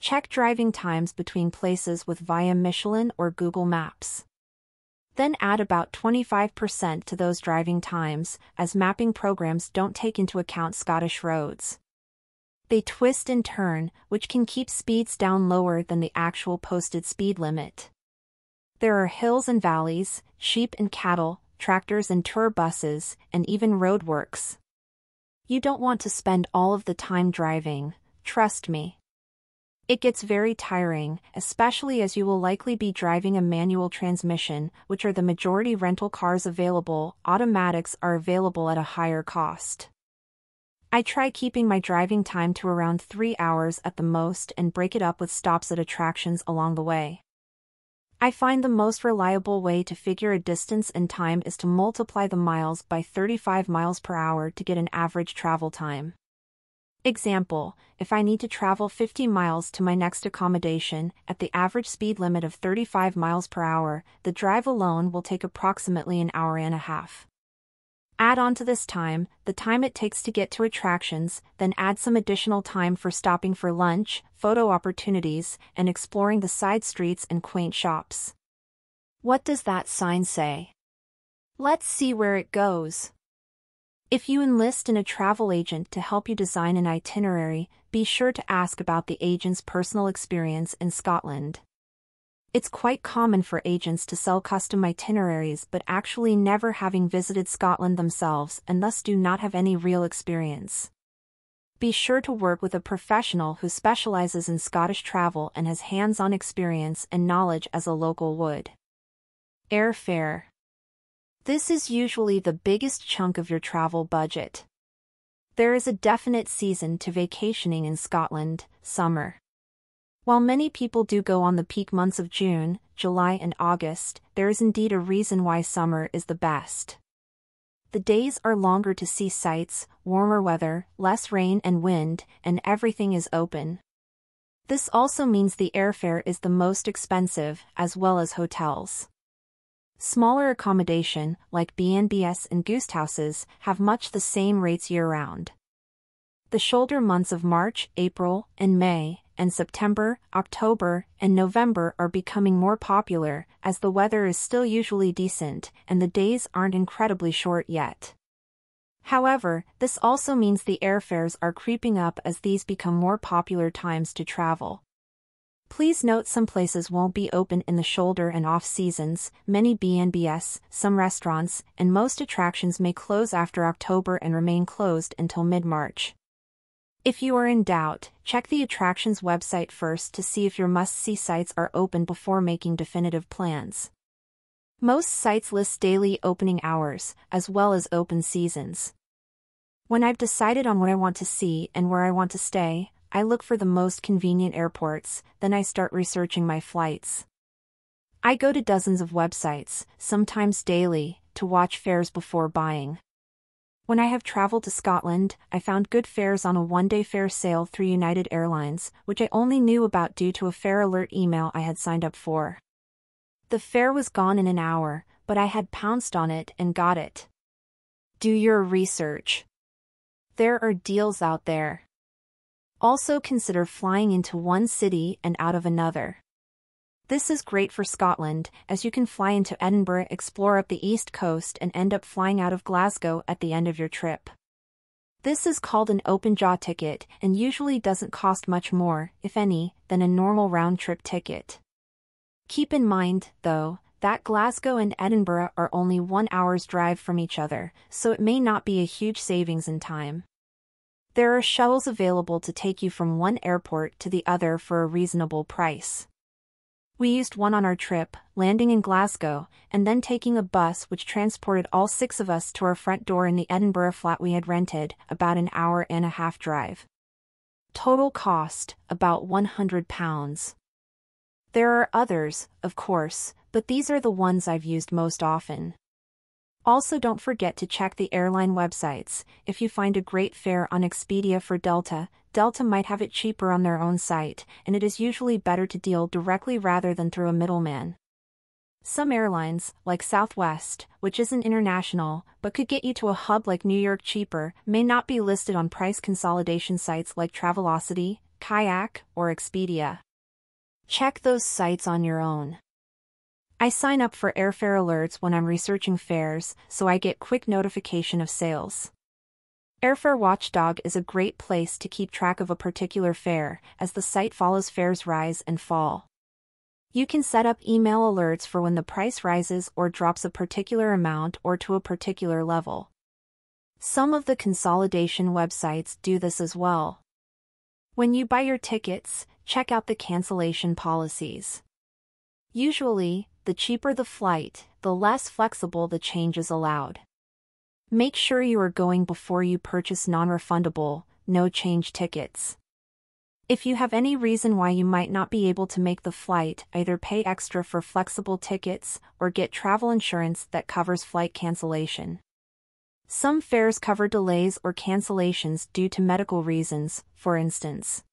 Check driving times between places with via Michelin or Google Maps. Then add about 25% to those driving times, as mapping programs don't take into account Scottish roads. They twist and turn, which can keep speeds down lower than the actual posted speed limit. There are hills and valleys, sheep and cattle, tractors and tour buses, and even roadworks. You don't want to spend all of the time driving, trust me. It gets very tiring, especially as you will likely be driving a manual transmission, which are the majority rental cars available, automatics are available at a higher cost. I try keeping my driving time to around 3 hours at the most and break it up with stops at attractions along the way. I find the most reliable way to figure a distance and time is to multiply the miles by 35 miles per hour to get an average travel time. Example, if I need to travel 50 miles to my next accommodation, at the average speed limit of 35 miles per hour, the drive alone will take approximately an hour and a half. Add on to this time, the time it takes to get to attractions, then add some additional time for stopping for lunch, photo opportunities, and exploring the side streets and quaint shops. What does that sign say? Let's see where it goes. If you enlist in a travel agent to help you design an itinerary, be sure to ask about the agent's personal experience in Scotland. It's quite common for agents to sell custom itineraries but actually never having visited Scotland themselves and thus do not have any real experience. Be sure to work with a professional who specializes in Scottish travel and has hands-on experience and knowledge as a local would. Airfare. This is usually the biggest chunk of your travel budget. There is a definite season to vacationing in Scotland, summer. While many people do go on the peak months of June, July and August, there is indeed a reason why summer is the best. The days are longer to see sights, warmer weather, less rain and wind, and everything is open. This also means the airfare is the most expensive, as well as hotels. Smaller accommodation, like B&Bs and guesthouses, have much the same rates year-round. The shoulder months of March, April, and May, and September, October, and November are becoming more popular, as the weather is still usually decent and the days aren't incredibly short yet. However, this also means the airfares are creeping up as these become more popular times to travel. Please note some places won't be open in the shoulder and off seasons, many B&Bs, some restaurants, and most attractions may close after October and remain closed until mid-March. If you are in doubt, check the attractions website first to see if your must-see sites are open before making definitive plans. Most sites list daily opening hours, as well as open seasons. When I've decided on what I want to see and where I want to stay, I look for the most convenient airports, then I start researching my flights. I go to dozens of websites, sometimes daily, to watch fares before buying. When I have traveled to Scotland, I found good fares on a one-day fare sale through United Airlines, which I only knew about due to a fare alert email I had signed up for. The fare was gone in an hour, but I had pounced on it and got it. Do your research. There are deals out there. Also consider flying into one city and out of another. This is great for Scotland, as you can fly into Edinburgh, explore up the east coast and end up flying out of Glasgow at the end of your trip. This is called an open jaw ticket and usually doesn't cost much more, if any, than a normal round-trip ticket. Keep in mind, though, that Glasgow and Edinburgh are only one hour's drive from each other, so it may not be a huge savings in time. There are shuttles available to take you from one airport to the other for a reasonable price. We used one on our trip, landing in Glasgow, and then taking a bus which transported all six of us to our front door in the Edinburgh flat we had rented, about an hour and a half drive. Total cost, about £100. There are others, of course, but these are the ones I've used most often. Also don't forget to check the airline websites. If you find a great fare on Expedia for Delta, Delta might have it cheaper on their own site, and it is usually better to deal directly rather than through a middleman. Some airlines, like Southwest, which isn't international, but could get you to a hub like New York cheaper, may not be listed on price consolidation sites like Travelocity, Kayak, or Expedia. Check those sites on your own. I sign up for airfare alerts when I'm researching fares, so I get quick notification of sales. Airfare Watchdog is a great place to keep track of a particular fare, as the site follows fares rise and fall. You can set up email alerts for when the price rises or drops a particular amount or to a particular level. Some of the consolidation websites do this as well. When you buy your tickets, check out the cancellation policies. Usually, the cheaper the flight, the less flexible the change is allowed. Make sure you are going before you purchase non-refundable, no-change tickets. If you have any reason why you might not be able to make the flight, either pay extra for flexible tickets or get travel insurance that covers flight cancellation. Some fares cover delays or cancellations due to medical reasons, for instance.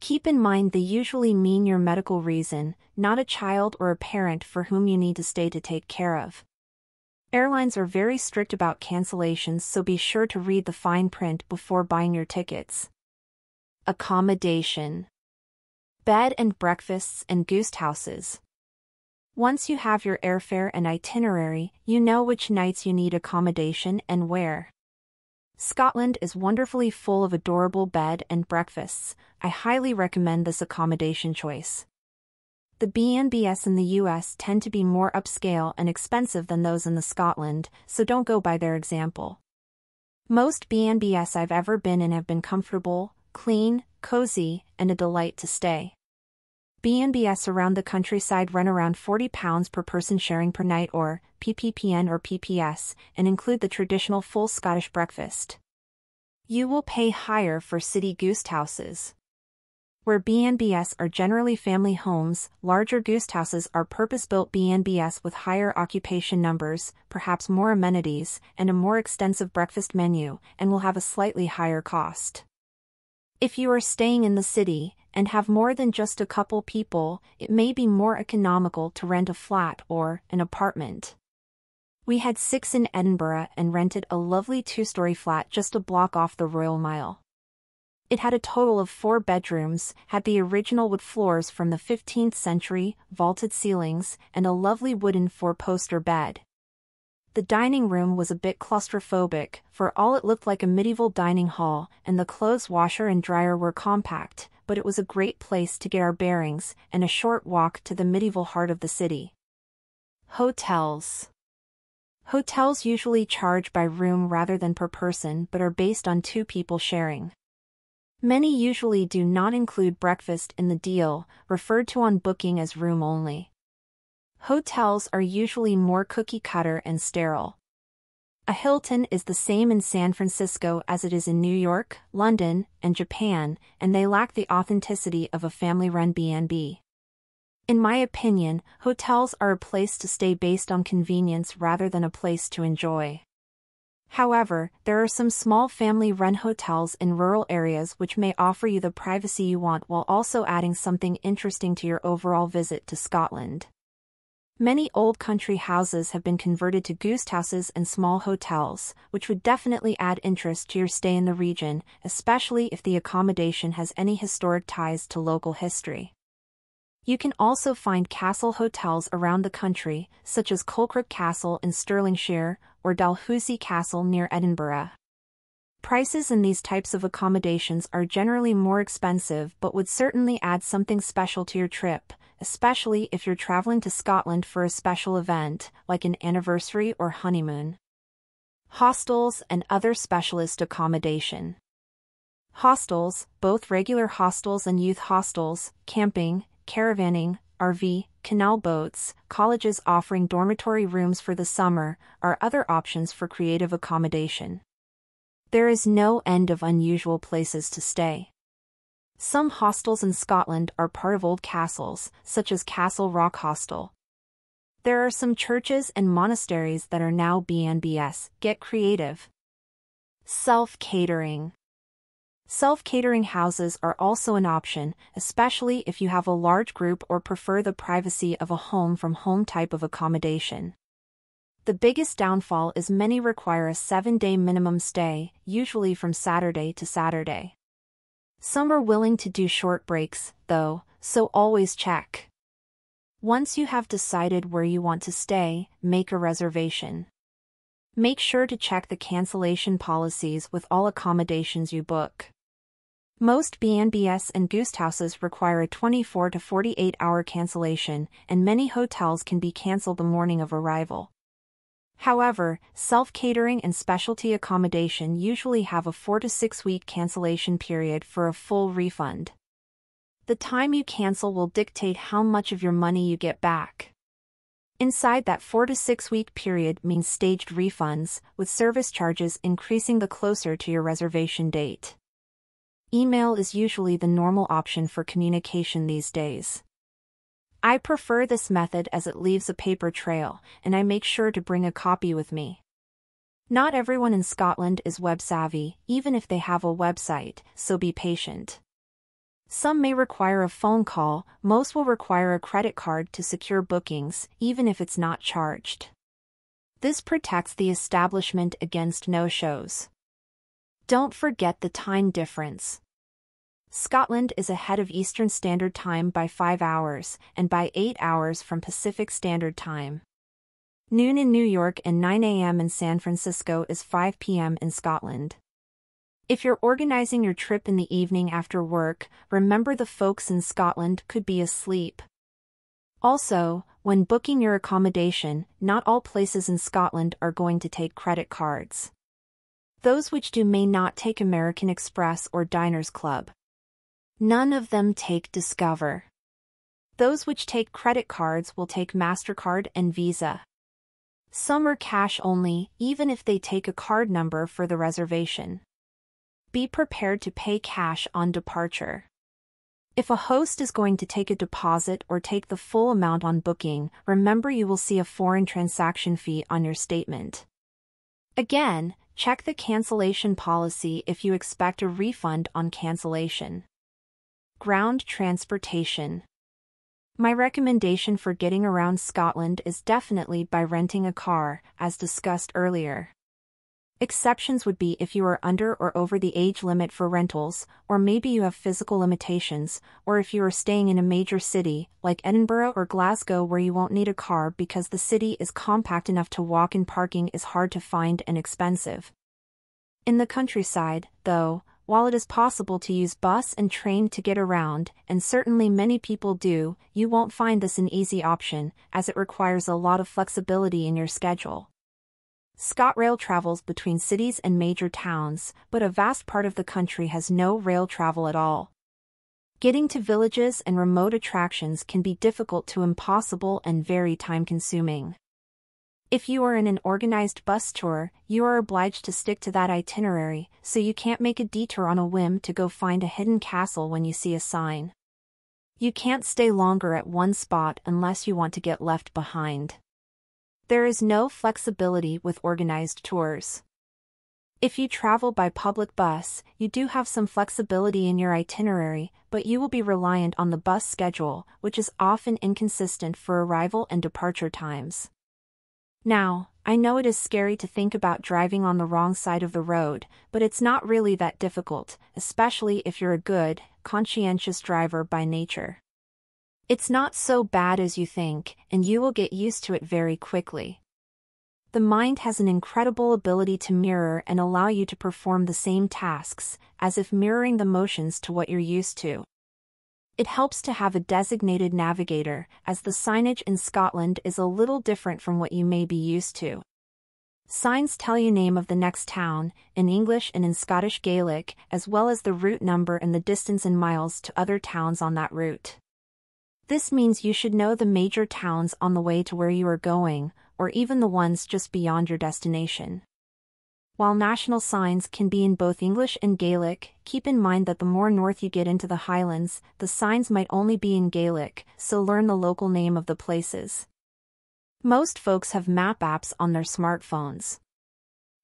Keep in mind they usually mean your medical reason, not a child or a parent for whom you need to stay to take care of. Airlines are very strict about cancellations so be sure to read the fine print before buying your tickets. Accommodation Bed and breakfasts and guesthouses. Once you have your airfare and itinerary, you know which nights you need accommodation and where. Scotland is wonderfully full of adorable bed and breakfasts. I highly recommend this accommodation choice. The B&Bs in the US tend to be more upscale and expensive than those in the Scotland, so don't go by their example. Most B&Bs I've ever been in have been comfortable, clean, cozy, and a delight to stay. B&Bs around the countryside run around £40 per person sharing per night or PPPN or PPS and include the traditional full Scottish breakfast. You will pay higher for city guest houses. Where B&Bs are generally family homes, larger guest houses are purpose-built B&Bs with higher occupation numbers, perhaps more amenities, and a more extensive breakfast menu, and will have a slightly higher cost. If you are staying in the city, and have more than just a couple people, it may be more economical to rent a flat or an apartment. We had six in Edinburgh and rented a lovely two-story flat just a block off the Royal Mile. It had a total of four bedrooms, had the original wood floors from the 15th century, vaulted ceilings, and a lovely wooden four-poster bed. The dining room was a bit claustrophobic, for all it looked like a medieval dining hall, and the clothes washer and dryer were compact, but it was a great place to get our bearings, and a short walk to the medieval heart of the city. Hotels Hotels usually charge by room rather than per person but are based on two people sharing. Many usually do not include breakfast in the deal, referred to on booking as room only. Hotels are usually more cookie cutter and sterile. A Hilton is the same in San Francisco as it is in New York, London, and Japan, and they lack the authenticity of a family-run B&B. In my opinion, hotels are a place to stay based on convenience rather than a place to enjoy. However, there are some small family-run hotels in rural areas which may offer you the privacy you want while also adding something interesting to your overall visit to Scotland. Many old country houses have been converted to guest houses and small hotels, which would definitely add interest to your stay in the region, especially if the accommodation has any historic ties to local history. You can also find castle hotels around the country, such as Culcreuch Castle in Stirlingshire, or Dalhousie Castle near Edinburgh. Prices in these types of accommodations are generally more expensive but would certainly add something special to your trip, especially if you're traveling to Scotland for a special event, like an anniversary or honeymoon. Hostels and other specialist accommodation. Hostels, both regular hostels and youth hostels, camping, caravanning, RV, canal boats, colleges offering dormitory rooms for the summer, are other options for creative accommodation. There is no end of unusual places to stay. Some hostels in Scotland are part of old castles, such as Castle Rock Hostel. There are some churches and monasteries that are now B&Bs. Get creative. Self-catering. Self-catering houses are also an option, especially if you have a large group or prefer the privacy of a home-from-home -home type of accommodation. The biggest downfall is many require a seven-day minimum stay, usually from Saturday to Saturday. Some are willing to do short breaks, though, so always check. Once you have decided where you want to stay, make a reservation. Make sure to check the cancellation policies with all accommodations you book. Most B&Bs and guest houses require a 24 to 48 hour cancellation, and many hotels can be cancelled the morning of arrival. However, self-catering and specialty accommodation usually have a 4 to 6 week cancellation period for a full refund. The time you cancel will dictate how much of your money you get back. Inside that 4 to 6 week period means staged refunds, with service charges increasing the closer to your reservation date. Email is usually the normal option for communication these days. I prefer this method as it leaves a paper trail, and I make sure to bring a copy with me. Not everyone in Scotland is web savvy, even if they have a website, so be patient. Some may require a phone call, most will require a credit card to secure bookings, even if it's not charged. This protects the establishment against no-shows. Don't forget the time difference. Scotland is ahead of Eastern Standard Time by 5 hours, and by 8 hours from Pacific Standard Time. Noon in New York and 9 a.m. in San Francisco is 5 p.m. in Scotland. If you're organizing your trip in the evening after work, remember the folks in Scotland could be asleep. Also, when booking your accommodation, not all places in Scotland are going to take credit cards. Those which do may not take American Express or Diners Club. None of them take Discover. Those which take credit cards will take MasterCard and Visa. Some are cash only, even if they take a card number for the reservation. Be prepared to pay cash on departure. If a host is going to take a deposit or take the full amount on booking, remember you will see a foreign transaction fee on your statement. Again, check the cancellation policy if you expect a refund on cancellation. Ground transportation. My recommendation for getting around Scotland is definitely by renting a car, as discussed earlier. Exceptions would be if you are under or over the age limit for rentals, or maybe you have physical limitations, or if you are staying in a major city, like Edinburgh or Glasgow where you won't need a car because the city is compact enough to walk and parking is hard to find and expensive. In the countryside, though, while it is possible to use bus and train to get around, and certainly many people do, you won't find this an easy option, as it requires a lot of flexibility in your schedule. ScotRail travels between cities and major towns, but a vast part of the country has no rail travel at all. Getting to villages and remote attractions can be difficult to impossible and very time-consuming. If you are in an organized bus tour, you are obliged to stick to that itinerary, so you can't make a detour on a whim to go find a hidden castle when you see a sign. You can't stay longer at one spot unless you want to get left behind. There is no flexibility with organized tours. If you travel by public bus, you do have some flexibility in your itinerary, but you will be reliant on the bus schedule, which is often inconsistent for arrival and departure times. Now, I know it is scary to think about driving on the wrong side of the road, but it's not really that difficult, especially if you're a good, conscientious driver by nature. It's not so bad as you think, and you will get used to it very quickly. The mind has an incredible ability to mirror and allow you to perform the same tasks, as if mirroring the motions to what you're used to. It helps to have a designated navigator, as the signage in Scotland is a little different from what you may be used to. Signs tell you name of the next town, in English and in Scottish Gaelic, as well as the route number and the distance in miles to other towns on that route. This means you should know the major towns on the way to where you are going, or even the ones just beyond your destination. While national signs can be in both English and Gaelic, keep in mind that the more north you get into the Highlands, the signs might only be in Gaelic, so learn the local name of the places. Most folks have map apps on their smartphones.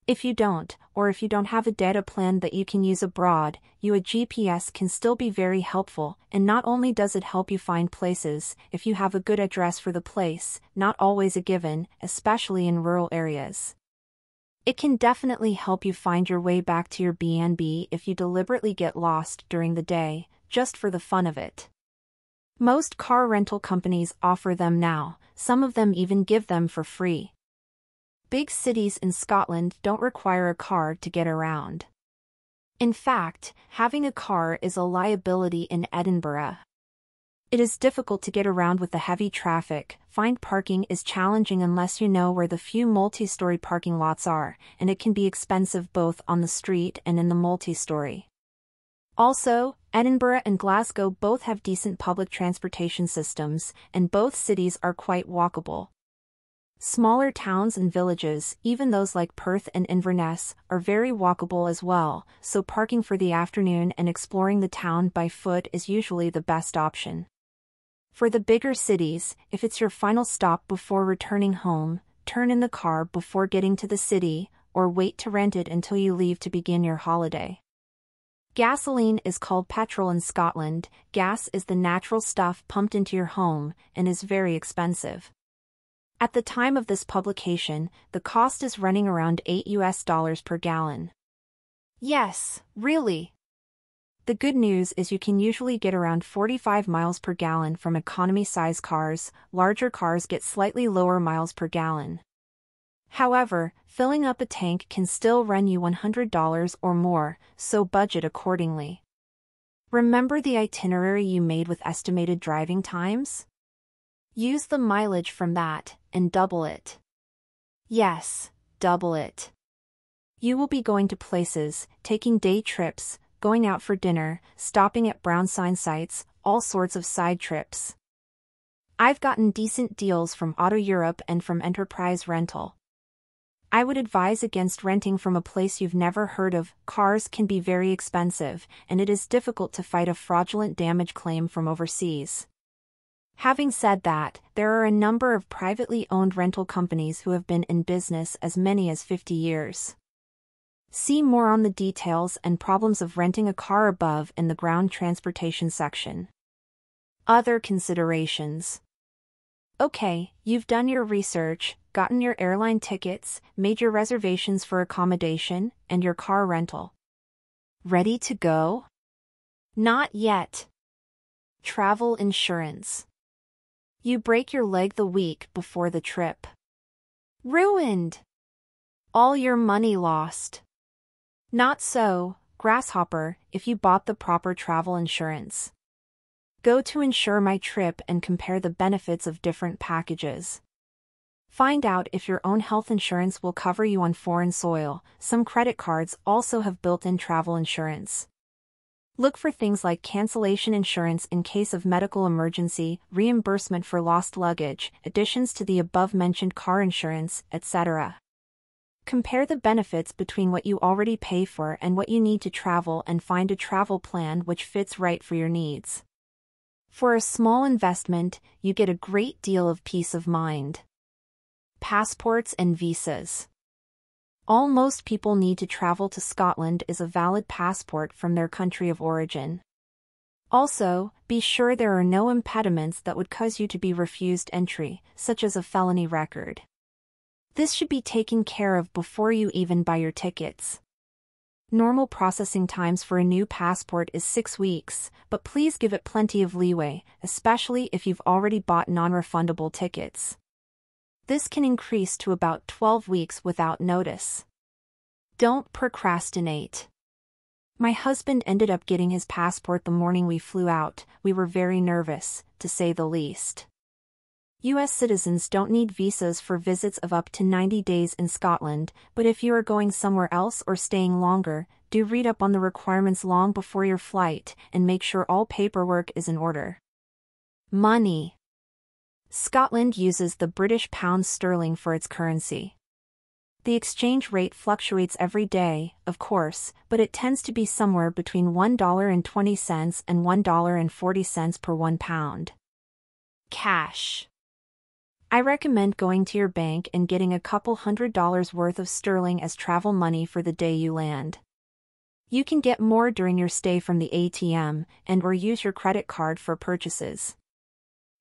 If you don't, or if you don't have a data plan that you can use abroad, you a GPS can still be very helpful, and not only does it help you find places, if you have a good address for the place, not always a given, especially in rural areas. It can definitely help you find your way back to your B&B if you deliberately get lost during the day, just for the fun of it. Most car rental companies offer them now, some of them even give them for free. Big cities in Scotland don't require a car to get around. In fact, having a car is a liability in Edinburgh. It is difficult to get around with the heavy traffic, find parking is challenging unless you know where the few multi-story parking lots are, and it can be expensive both on the street and in the multi-story. Also, Edinburgh and Glasgow both have decent public transportation systems, and both cities are quite walkable. Smaller towns and villages, even those like Perth and Inverness, are very walkable as well, so parking for the afternoon and exploring the town by foot is usually the best option. For the bigger cities, if it's your final stop before returning home, turn in the car before getting to the city, or wait to rent it until you leave to begin your holiday. Gasoline is called petrol in Scotland, gas is the natural stuff pumped into your home, and is very expensive. At the time of this publication, the cost is running around 8 US dollars per gallon. Yes, really, the good news is you can usually get around 45 miles per gallon from economy-size cars, larger cars get slightly lower miles per gallon. However, filling up a tank can still run you $100 or more, so budget accordingly. Remember the itinerary you made with estimated driving times? Use the mileage from that, and double it. Yes, double it. You will be going to places, taking day trips, going out for dinner, stopping at brown sign sites, all sorts of side trips. I've gotten decent deals from Auto Europe and from Enterprise Rental. I would advise against renting from a place you've never heard of. Cars can be very expensive, and it is difficult to fight a fraudulent damage claim from overseas. Having said that, there are a number of privately owned rental companies who have been in business as many as 50 years. See more on the details and problems of renting a car above in the ground transportation section. Other considerations. Okay, you've done your research, gotten your airline tickets, made your reservations for accommodation, and your car rental. Ready to go? Not yet. Travel insurance. You break your leg the week before the trip. Ruined. All your money lost. Not so, Grasshopper, if you bought the proper travel insurance. Go to Insure My Trip and compare the benefits of different packages. Find out if your own health insurance will cover you on foreign soil. Some credit cards also have built in travel insurance. Look for things like cancellation insurance in case of medical emergency, reimbursement for lost luggage, additions to the above-mentioned car insurance, etc. Compare the benefits between what you already pay for and what you need to travel and find a travel plan which fits right for your needs. For a small investment, you get a great deal of peace of mind. Passports and visas. All most people need to travel to Scotland is a valid passport from their country of origin. Also, be sure there are no impediments that would cause you to be refused entry, such as a felony record. This should be taken care of before you even buy your tickets. Normal processing times for a new passport is 6 weeks, but please give it plenty of leeway, especially if you've already bought non-refundable tickets. This can increase to about 12 weeks without notice. Don't procrastinate. My husband ended up getting his passport the morning we flew out, we were very nervous, to say the least. U.S. citizens don't need visas for visits of up to 90 days in Scotland, but if you are going somewhere else or staying longer, do read up on the requirements long before your flight and make sure all paperwork is in order. Money Scotland uses the British pound sterling for its currency. The exchange rate fluctuates every day, of course, but it tends to be somewhere between $1.20 and $1.40 per one pound. Cash. I recommend going to your bank and getting a couple hundred dollars worth of sterling as travel money for the day you land. You can get more during your stay from the ATM and or use your credit card for purchases.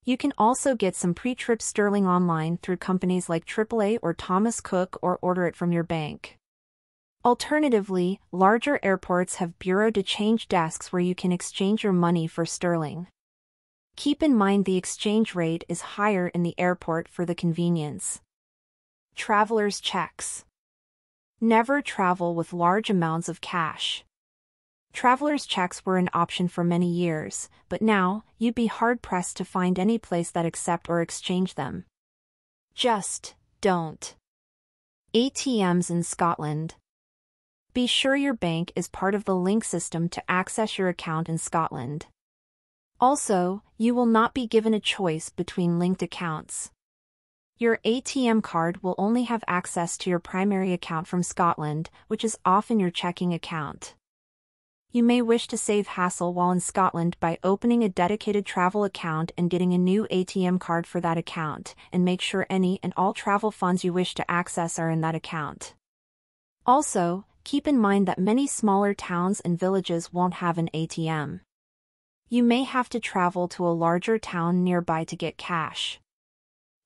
You can also get some pre-trip sterling online through companies like AAA or Thomas Cook or order it from your bank. Alternatively, larger airports have bureau de change desks where you can exchange your money for sterling. Keep in mind the exchange rate is higher in the airport for the convenience. Traveler's checks. Never travel with large amounts of cash. Traveler's checks were an option for many years, but now, you'd be hard-pressed to find any place that accept or exchange them. Just don't. ATMs in Scotland. Be sure your bank is part of the link system to access your account in Scotland. Also, you will not be given a choice between linked accounts. Your ATM card will only have access to your primary account from Scotland, which is often your checking account. You may wish to save hassle while in Scotland by opening a dedicated travel account and getting a new ATM card for that account, and make sure any and all travel funds you wish to access are in that account. Also, keep in mind that many smaller towns and villages won't have an ATM. You may have to travel to a larger town nearby to get cash.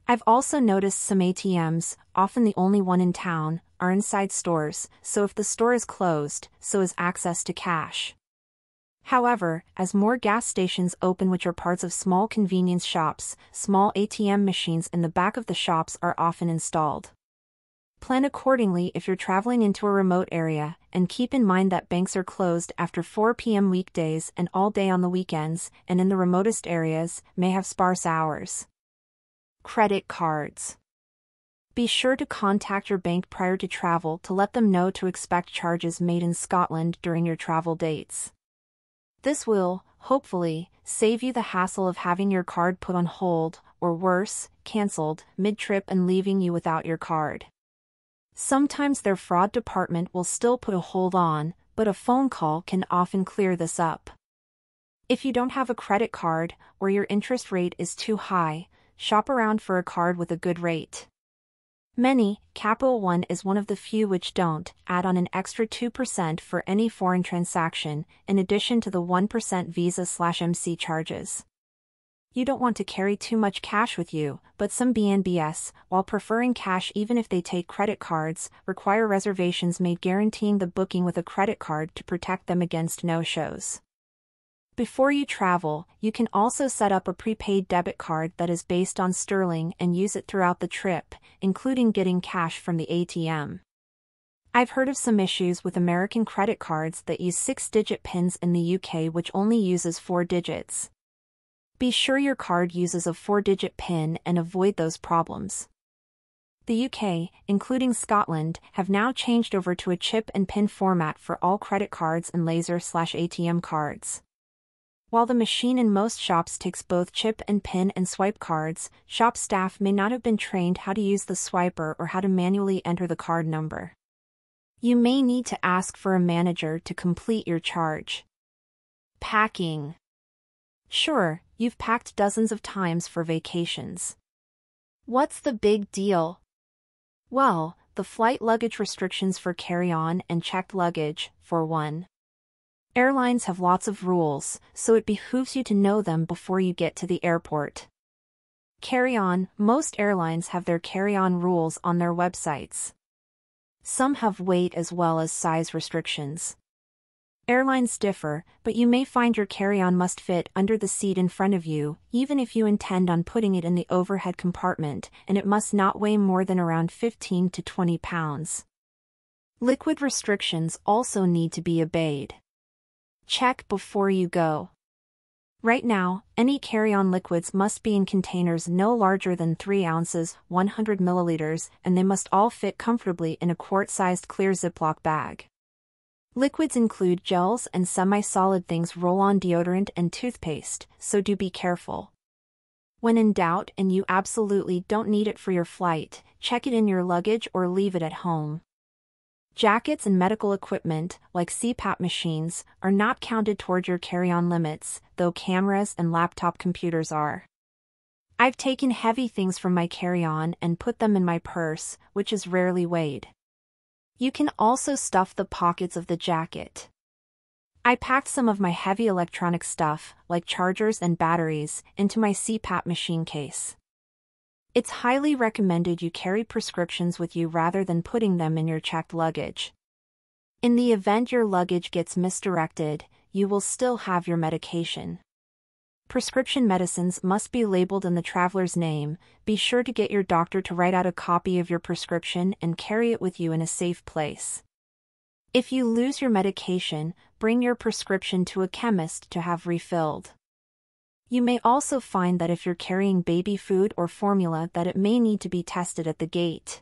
I've also noticed some ATMs, often the only one in town, are inside stores, so if the store is closed, so is access to cash. However, as more gas stations open which are parts of small convenience shops, small ATM machines in the back of the shops are often installed. Plan accordingly if you're traveling into a remote area, and keep in mind that banks are closed after 4 p.m. weekdays and all day on the weekends, and in the remotest areas, may have sparse hours. Credit cards. Be sure to contact your bank prior to travel to let them know to expect charges made in Scotland during your travel dates. This will, hopefully, save you the hassle of having your card put on hold, or worse, cancelled mid-trip and leaving you without your card. Sometimes their fraud department will still put a hold on, but a phone call can often clear this up. If you don't have a credit card, or your interest rate is too high, shop around for a card with a good rate. Many, Capital One is one of the few which don't, add on an extra 2% for any foreign transaction, in addition to the 1% Visa slash MC charges. You don't want to carry too much cash with you, but some BNBs, while preferring cash even if they take credit cards, require reservations made guaranteeing the booking with a credit card to protect them against no-shows. Before you travel, you can also set up a prepaid debit card that is based on sterling and use it throughout the trip, including getting cash from the ATM. I've heard of some issues with American credit cards that use six-digit pins in the UK which only uses four digits. Be sure your card uses a four-digit pin and avoid those problems. The UK, including Scotland, have now changed over to a chip and pin format for all credit cards and laser slash ATM cards. While the machine in most shops takes both chip and pin and swipe cards, shop staff may not have been trained how to use the swiper or how to manually enter the card number. You may need to ask for a manager to complete your charge. Packing. Sure, you've packed dozens of times for vacations. What's the big deal? Well, the flight luggage restrictions for carry-on and checked luggage, for one. Airlines have lots of rules, so it behooves you to know them before you get to the airport. Carry on, most airlines have their carry on rules on their websites. Some have weight as well as size restrictions. Airlines differ, but you may find your carry on must fit under the seat in front of you, even if you intend on putting it in the overhead compartment, and it must not weigh more than around 15 to 20 pounds. Liquid restrictions also need to be obeyed. Check before you go. Right now, any carry-on liquids must be in containers no larger than 3 ounces, 100 milliliters, and they must all fit comfortably in a quart-sized clear Ziploc bag. Liquids include gels and semi-solid things roll-on deodorant and toothpaste, so do be careful. When in doubt and you absolutely don't need it for your flight, check it in your luggage or leave it at home. Jackets and medical equipment, like CPAP machines, are not counted toward your carry-on limits, though cameras and laptop computers are. I've taken heavy things from my carry-on and put them in my purse, which is rarely weighed. You can also stuff the pockets of the jacket. I packed some of my heavy electronic stuff, like chargers and batteries, into my CPAP machine case. It's highly recommended you carry prescriptions with you rather than putting them in your checked luggage. In the event your luggage gets misdirected, you will still have your medication. Prescription medicines must be labeled in the traveler's name. Be sure to get your doctor to write out a copy of your prescription and carry it with you in a safe place. If you lose your medication, bring your prescription to a chemist to have refilled. You may also find that if you're carrying baby food or formula that it may need to be tested at the gate.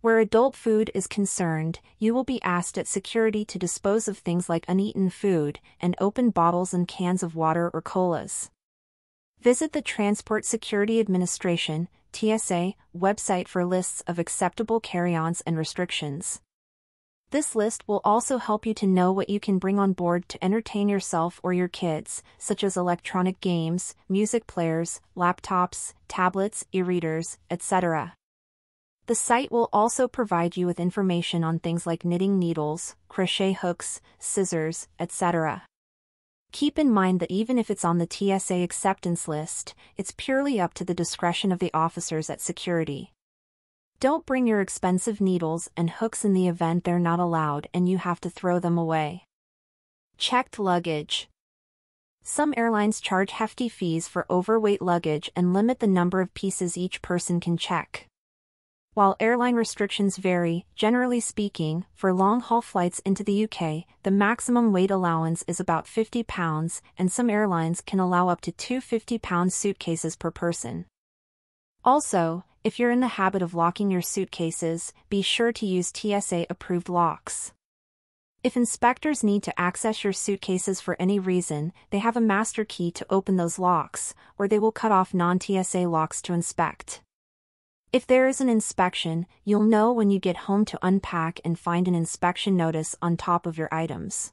Where adult food is concerned, you will be asked at security to dispose of things like uneaten food and open bottles and cans of water or colas. Visit the Transport Security Administration TSA website for lists of acceptable carry-ons and restrictions. This list will also help you to know what you can bring on board to entertain yourself or your kids, such as electronic games, music players, laptops, tablets, e-readers, etc. The site will also provide you with information on things like knitting needles, crochet hooks, scissors, etc. Keep in mind that even if it's on the TSA acceptance list, it's purely up to the discretion of the officers at security. Don't bring your expensive needles and hooks in the event they're not allowed and you have to throw them away. Checked luggage. Some airlines charge hefty fees for overweight luggage and limit the number of pieces each person can check. While airline restrictions vary, generally speaking, for long-haul flights into the UK, the maximum weight allowance is about 50 pounds, and some airlines can allow up to two 50-pound suitcases per person. Also, if you're in the habit of locking your suitcases, be sure to use TSA-approved locks. If inspectors need to access your suitcases for any reason, they have a master key to open those locks, or they will cut off non-TSA locks to inspect. If there is an inspection, you'll know when you get home to unpack and find an inspection notice on top of your items.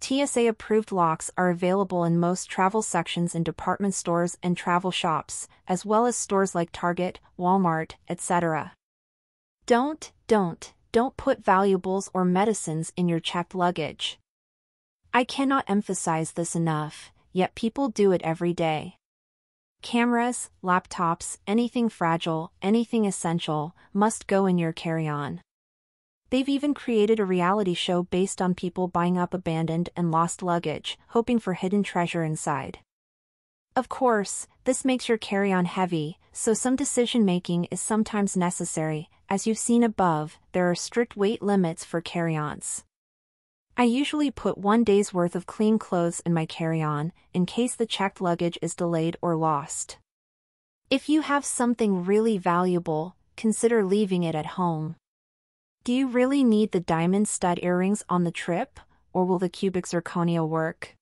TSA approved locks are available in most travel sections in department stores and travel shops, as well as stores like Target, Walmart, etc. Don't, don't, don't put valuables or medicines in your checked luggage. I cannot emphasize this enough, yet people do it every day. Cameras, laptops, anything fragile, anything essential, must go in your carry-on. They've even created a reality show based on people buying up abandoned and lost luggage, hoping for hidden treasure inside. Of course, this makes your carry-on heavy, so some decision-making is sometimes necessary. As you've seen above, there are strict weight limits for carry-ons. I usually put one day's worth of clean clothes in my carry-on, in case the checked luggage is delayed or lost. If you have something really valuable, consider leaving it at home. Do you really need the diamond stud earrings on the trip, or will the cubic zirconia work?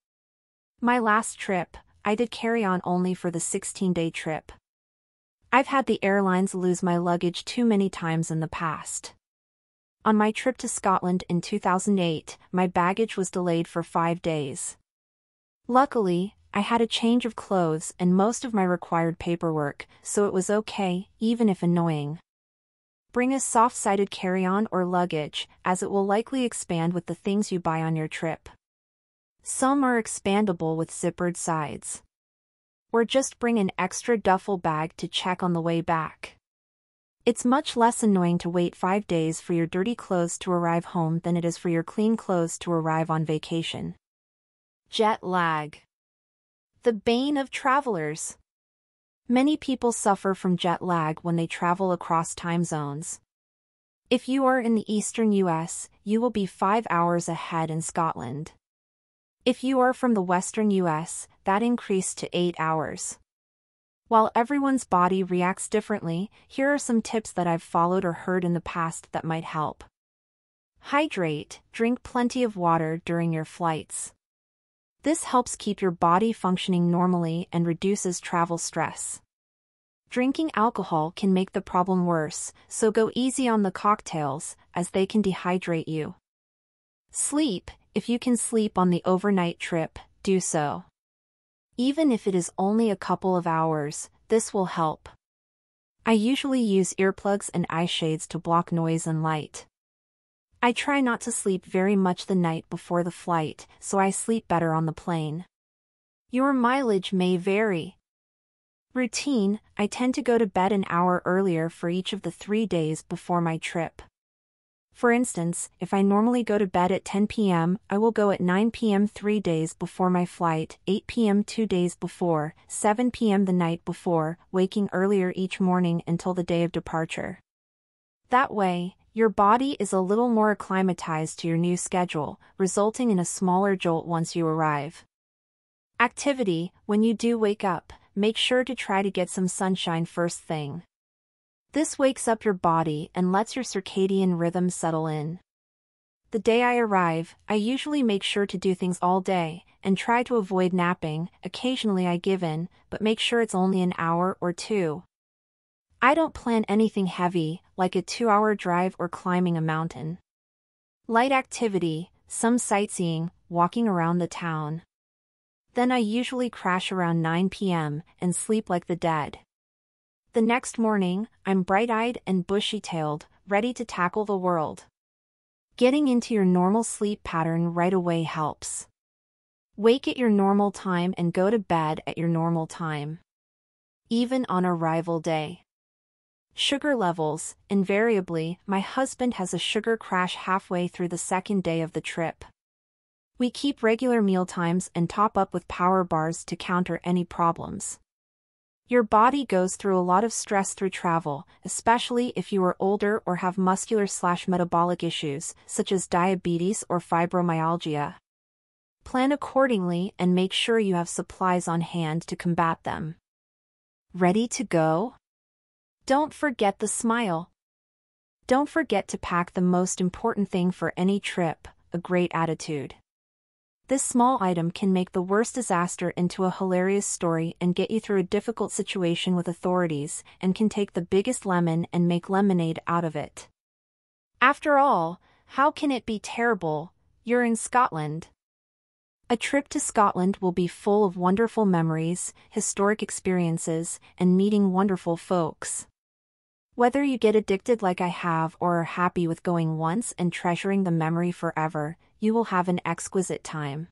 My last trip, I did carry-on only for the 16-day trip. I've had the airlines lose my luggage too many times in the past. On my trip to Scotland in 2008, my baggage was delayed for five days. Luckily, I had a change of clothes and most of my required paperwork, so it was okay, even if annoying. Bring a soft-sided carry-on or luggage, as it will likely expand with the things you buy on your trip. Some are expandable with zippered sides. Or just bring an extra duffel bag to check on the way back. It's much less annoying to wait five days for your dirty clothes to arrive home than it is for your clean clothes to arrive on vacation. Jet lag. The bane of travelers. Many people suffer from jet lag when they travel across time zones. If you are in the eastern US, you will be five hours ahead in Scotland. If you are from the western US, that increased to eight hours. While everyone's body reacts differently, here are some tips that I've followed or heard in the past that might help. Hydrate, drink plenty of water during your flights. This helps keep your body functioning normally and reduces travel stress. Drinking alcohol can make the problem worse, so go easy on the cocktails, as they can dehydrate you. Sleep, if you can sleep on the overnight trip, do so. Even if it is only a couple of hours, this will help. I usually use earplugs and eye shades to block noise and light. I try not to sleep very much the night before the flight, so I sleep better on the plane. Your mileage may vary. Routine, I tend to go to bed an hour earlier for each of the three days before my trip. For instance, if I normally go to bed at 10 p.m., I will go at 9 p.m. three days before my flight, 8 p.m. two days before, 7 p.m. the night before, waking earlier each morning until the day of departure. That way, your body is a little more acclimatized to your new schedule, resulting in a smaller jolt once you arrive. Activity, when you do wake up, make sure to try to get some sunshine first thing. This wakes up your body and lets your circadian rhythm settle in. The day I arrive, I usually make sure to do things all day, and try to avoid napping, occasionally I give in, but make sure it's only an hour or two. I don't plan anything heavy, like a two-hour drive or climbing a mountain. Light activity, some sightseeing, walking around the town. Then I usually crash around 9 p.m. and sleep like the dead. The next morning, I'm bright-eyed and bushy-tailed, ready to tackle the world. Getting into your normal sleep pattern right away helps. Wake at your normal time and go to bed at your normal time. Even on arrival day. Sugar levels, invariably, my husband has a sugar crash halfway through the second day of the trip. We keep regular meal times and top up with power bars to counter any problems. Your body goes through a lot of stress through travel, especially if you are older or have muscular slash metabolic issues, such as diabetes or fibromyalgia. Plan accordingly and make sure you have supplies on hand to combat them. Ready to go? Don't forget the smile. Don't forget to pack the most important thing for any trip, a great attitude. This small item can make the worst disaster into a hilarious story and get you through a difficult situation with authorities, and can take the biggest lemon and make lemonade out of it. After all, how can it be terrible? You're in Scotland. A trip to Scotland will be full of wonderful memories, historic experiences, and meeting wonderful folks. Whether you get addicted like I have or are happy with going once and treasuring the memory forever, you will have an exquisite time.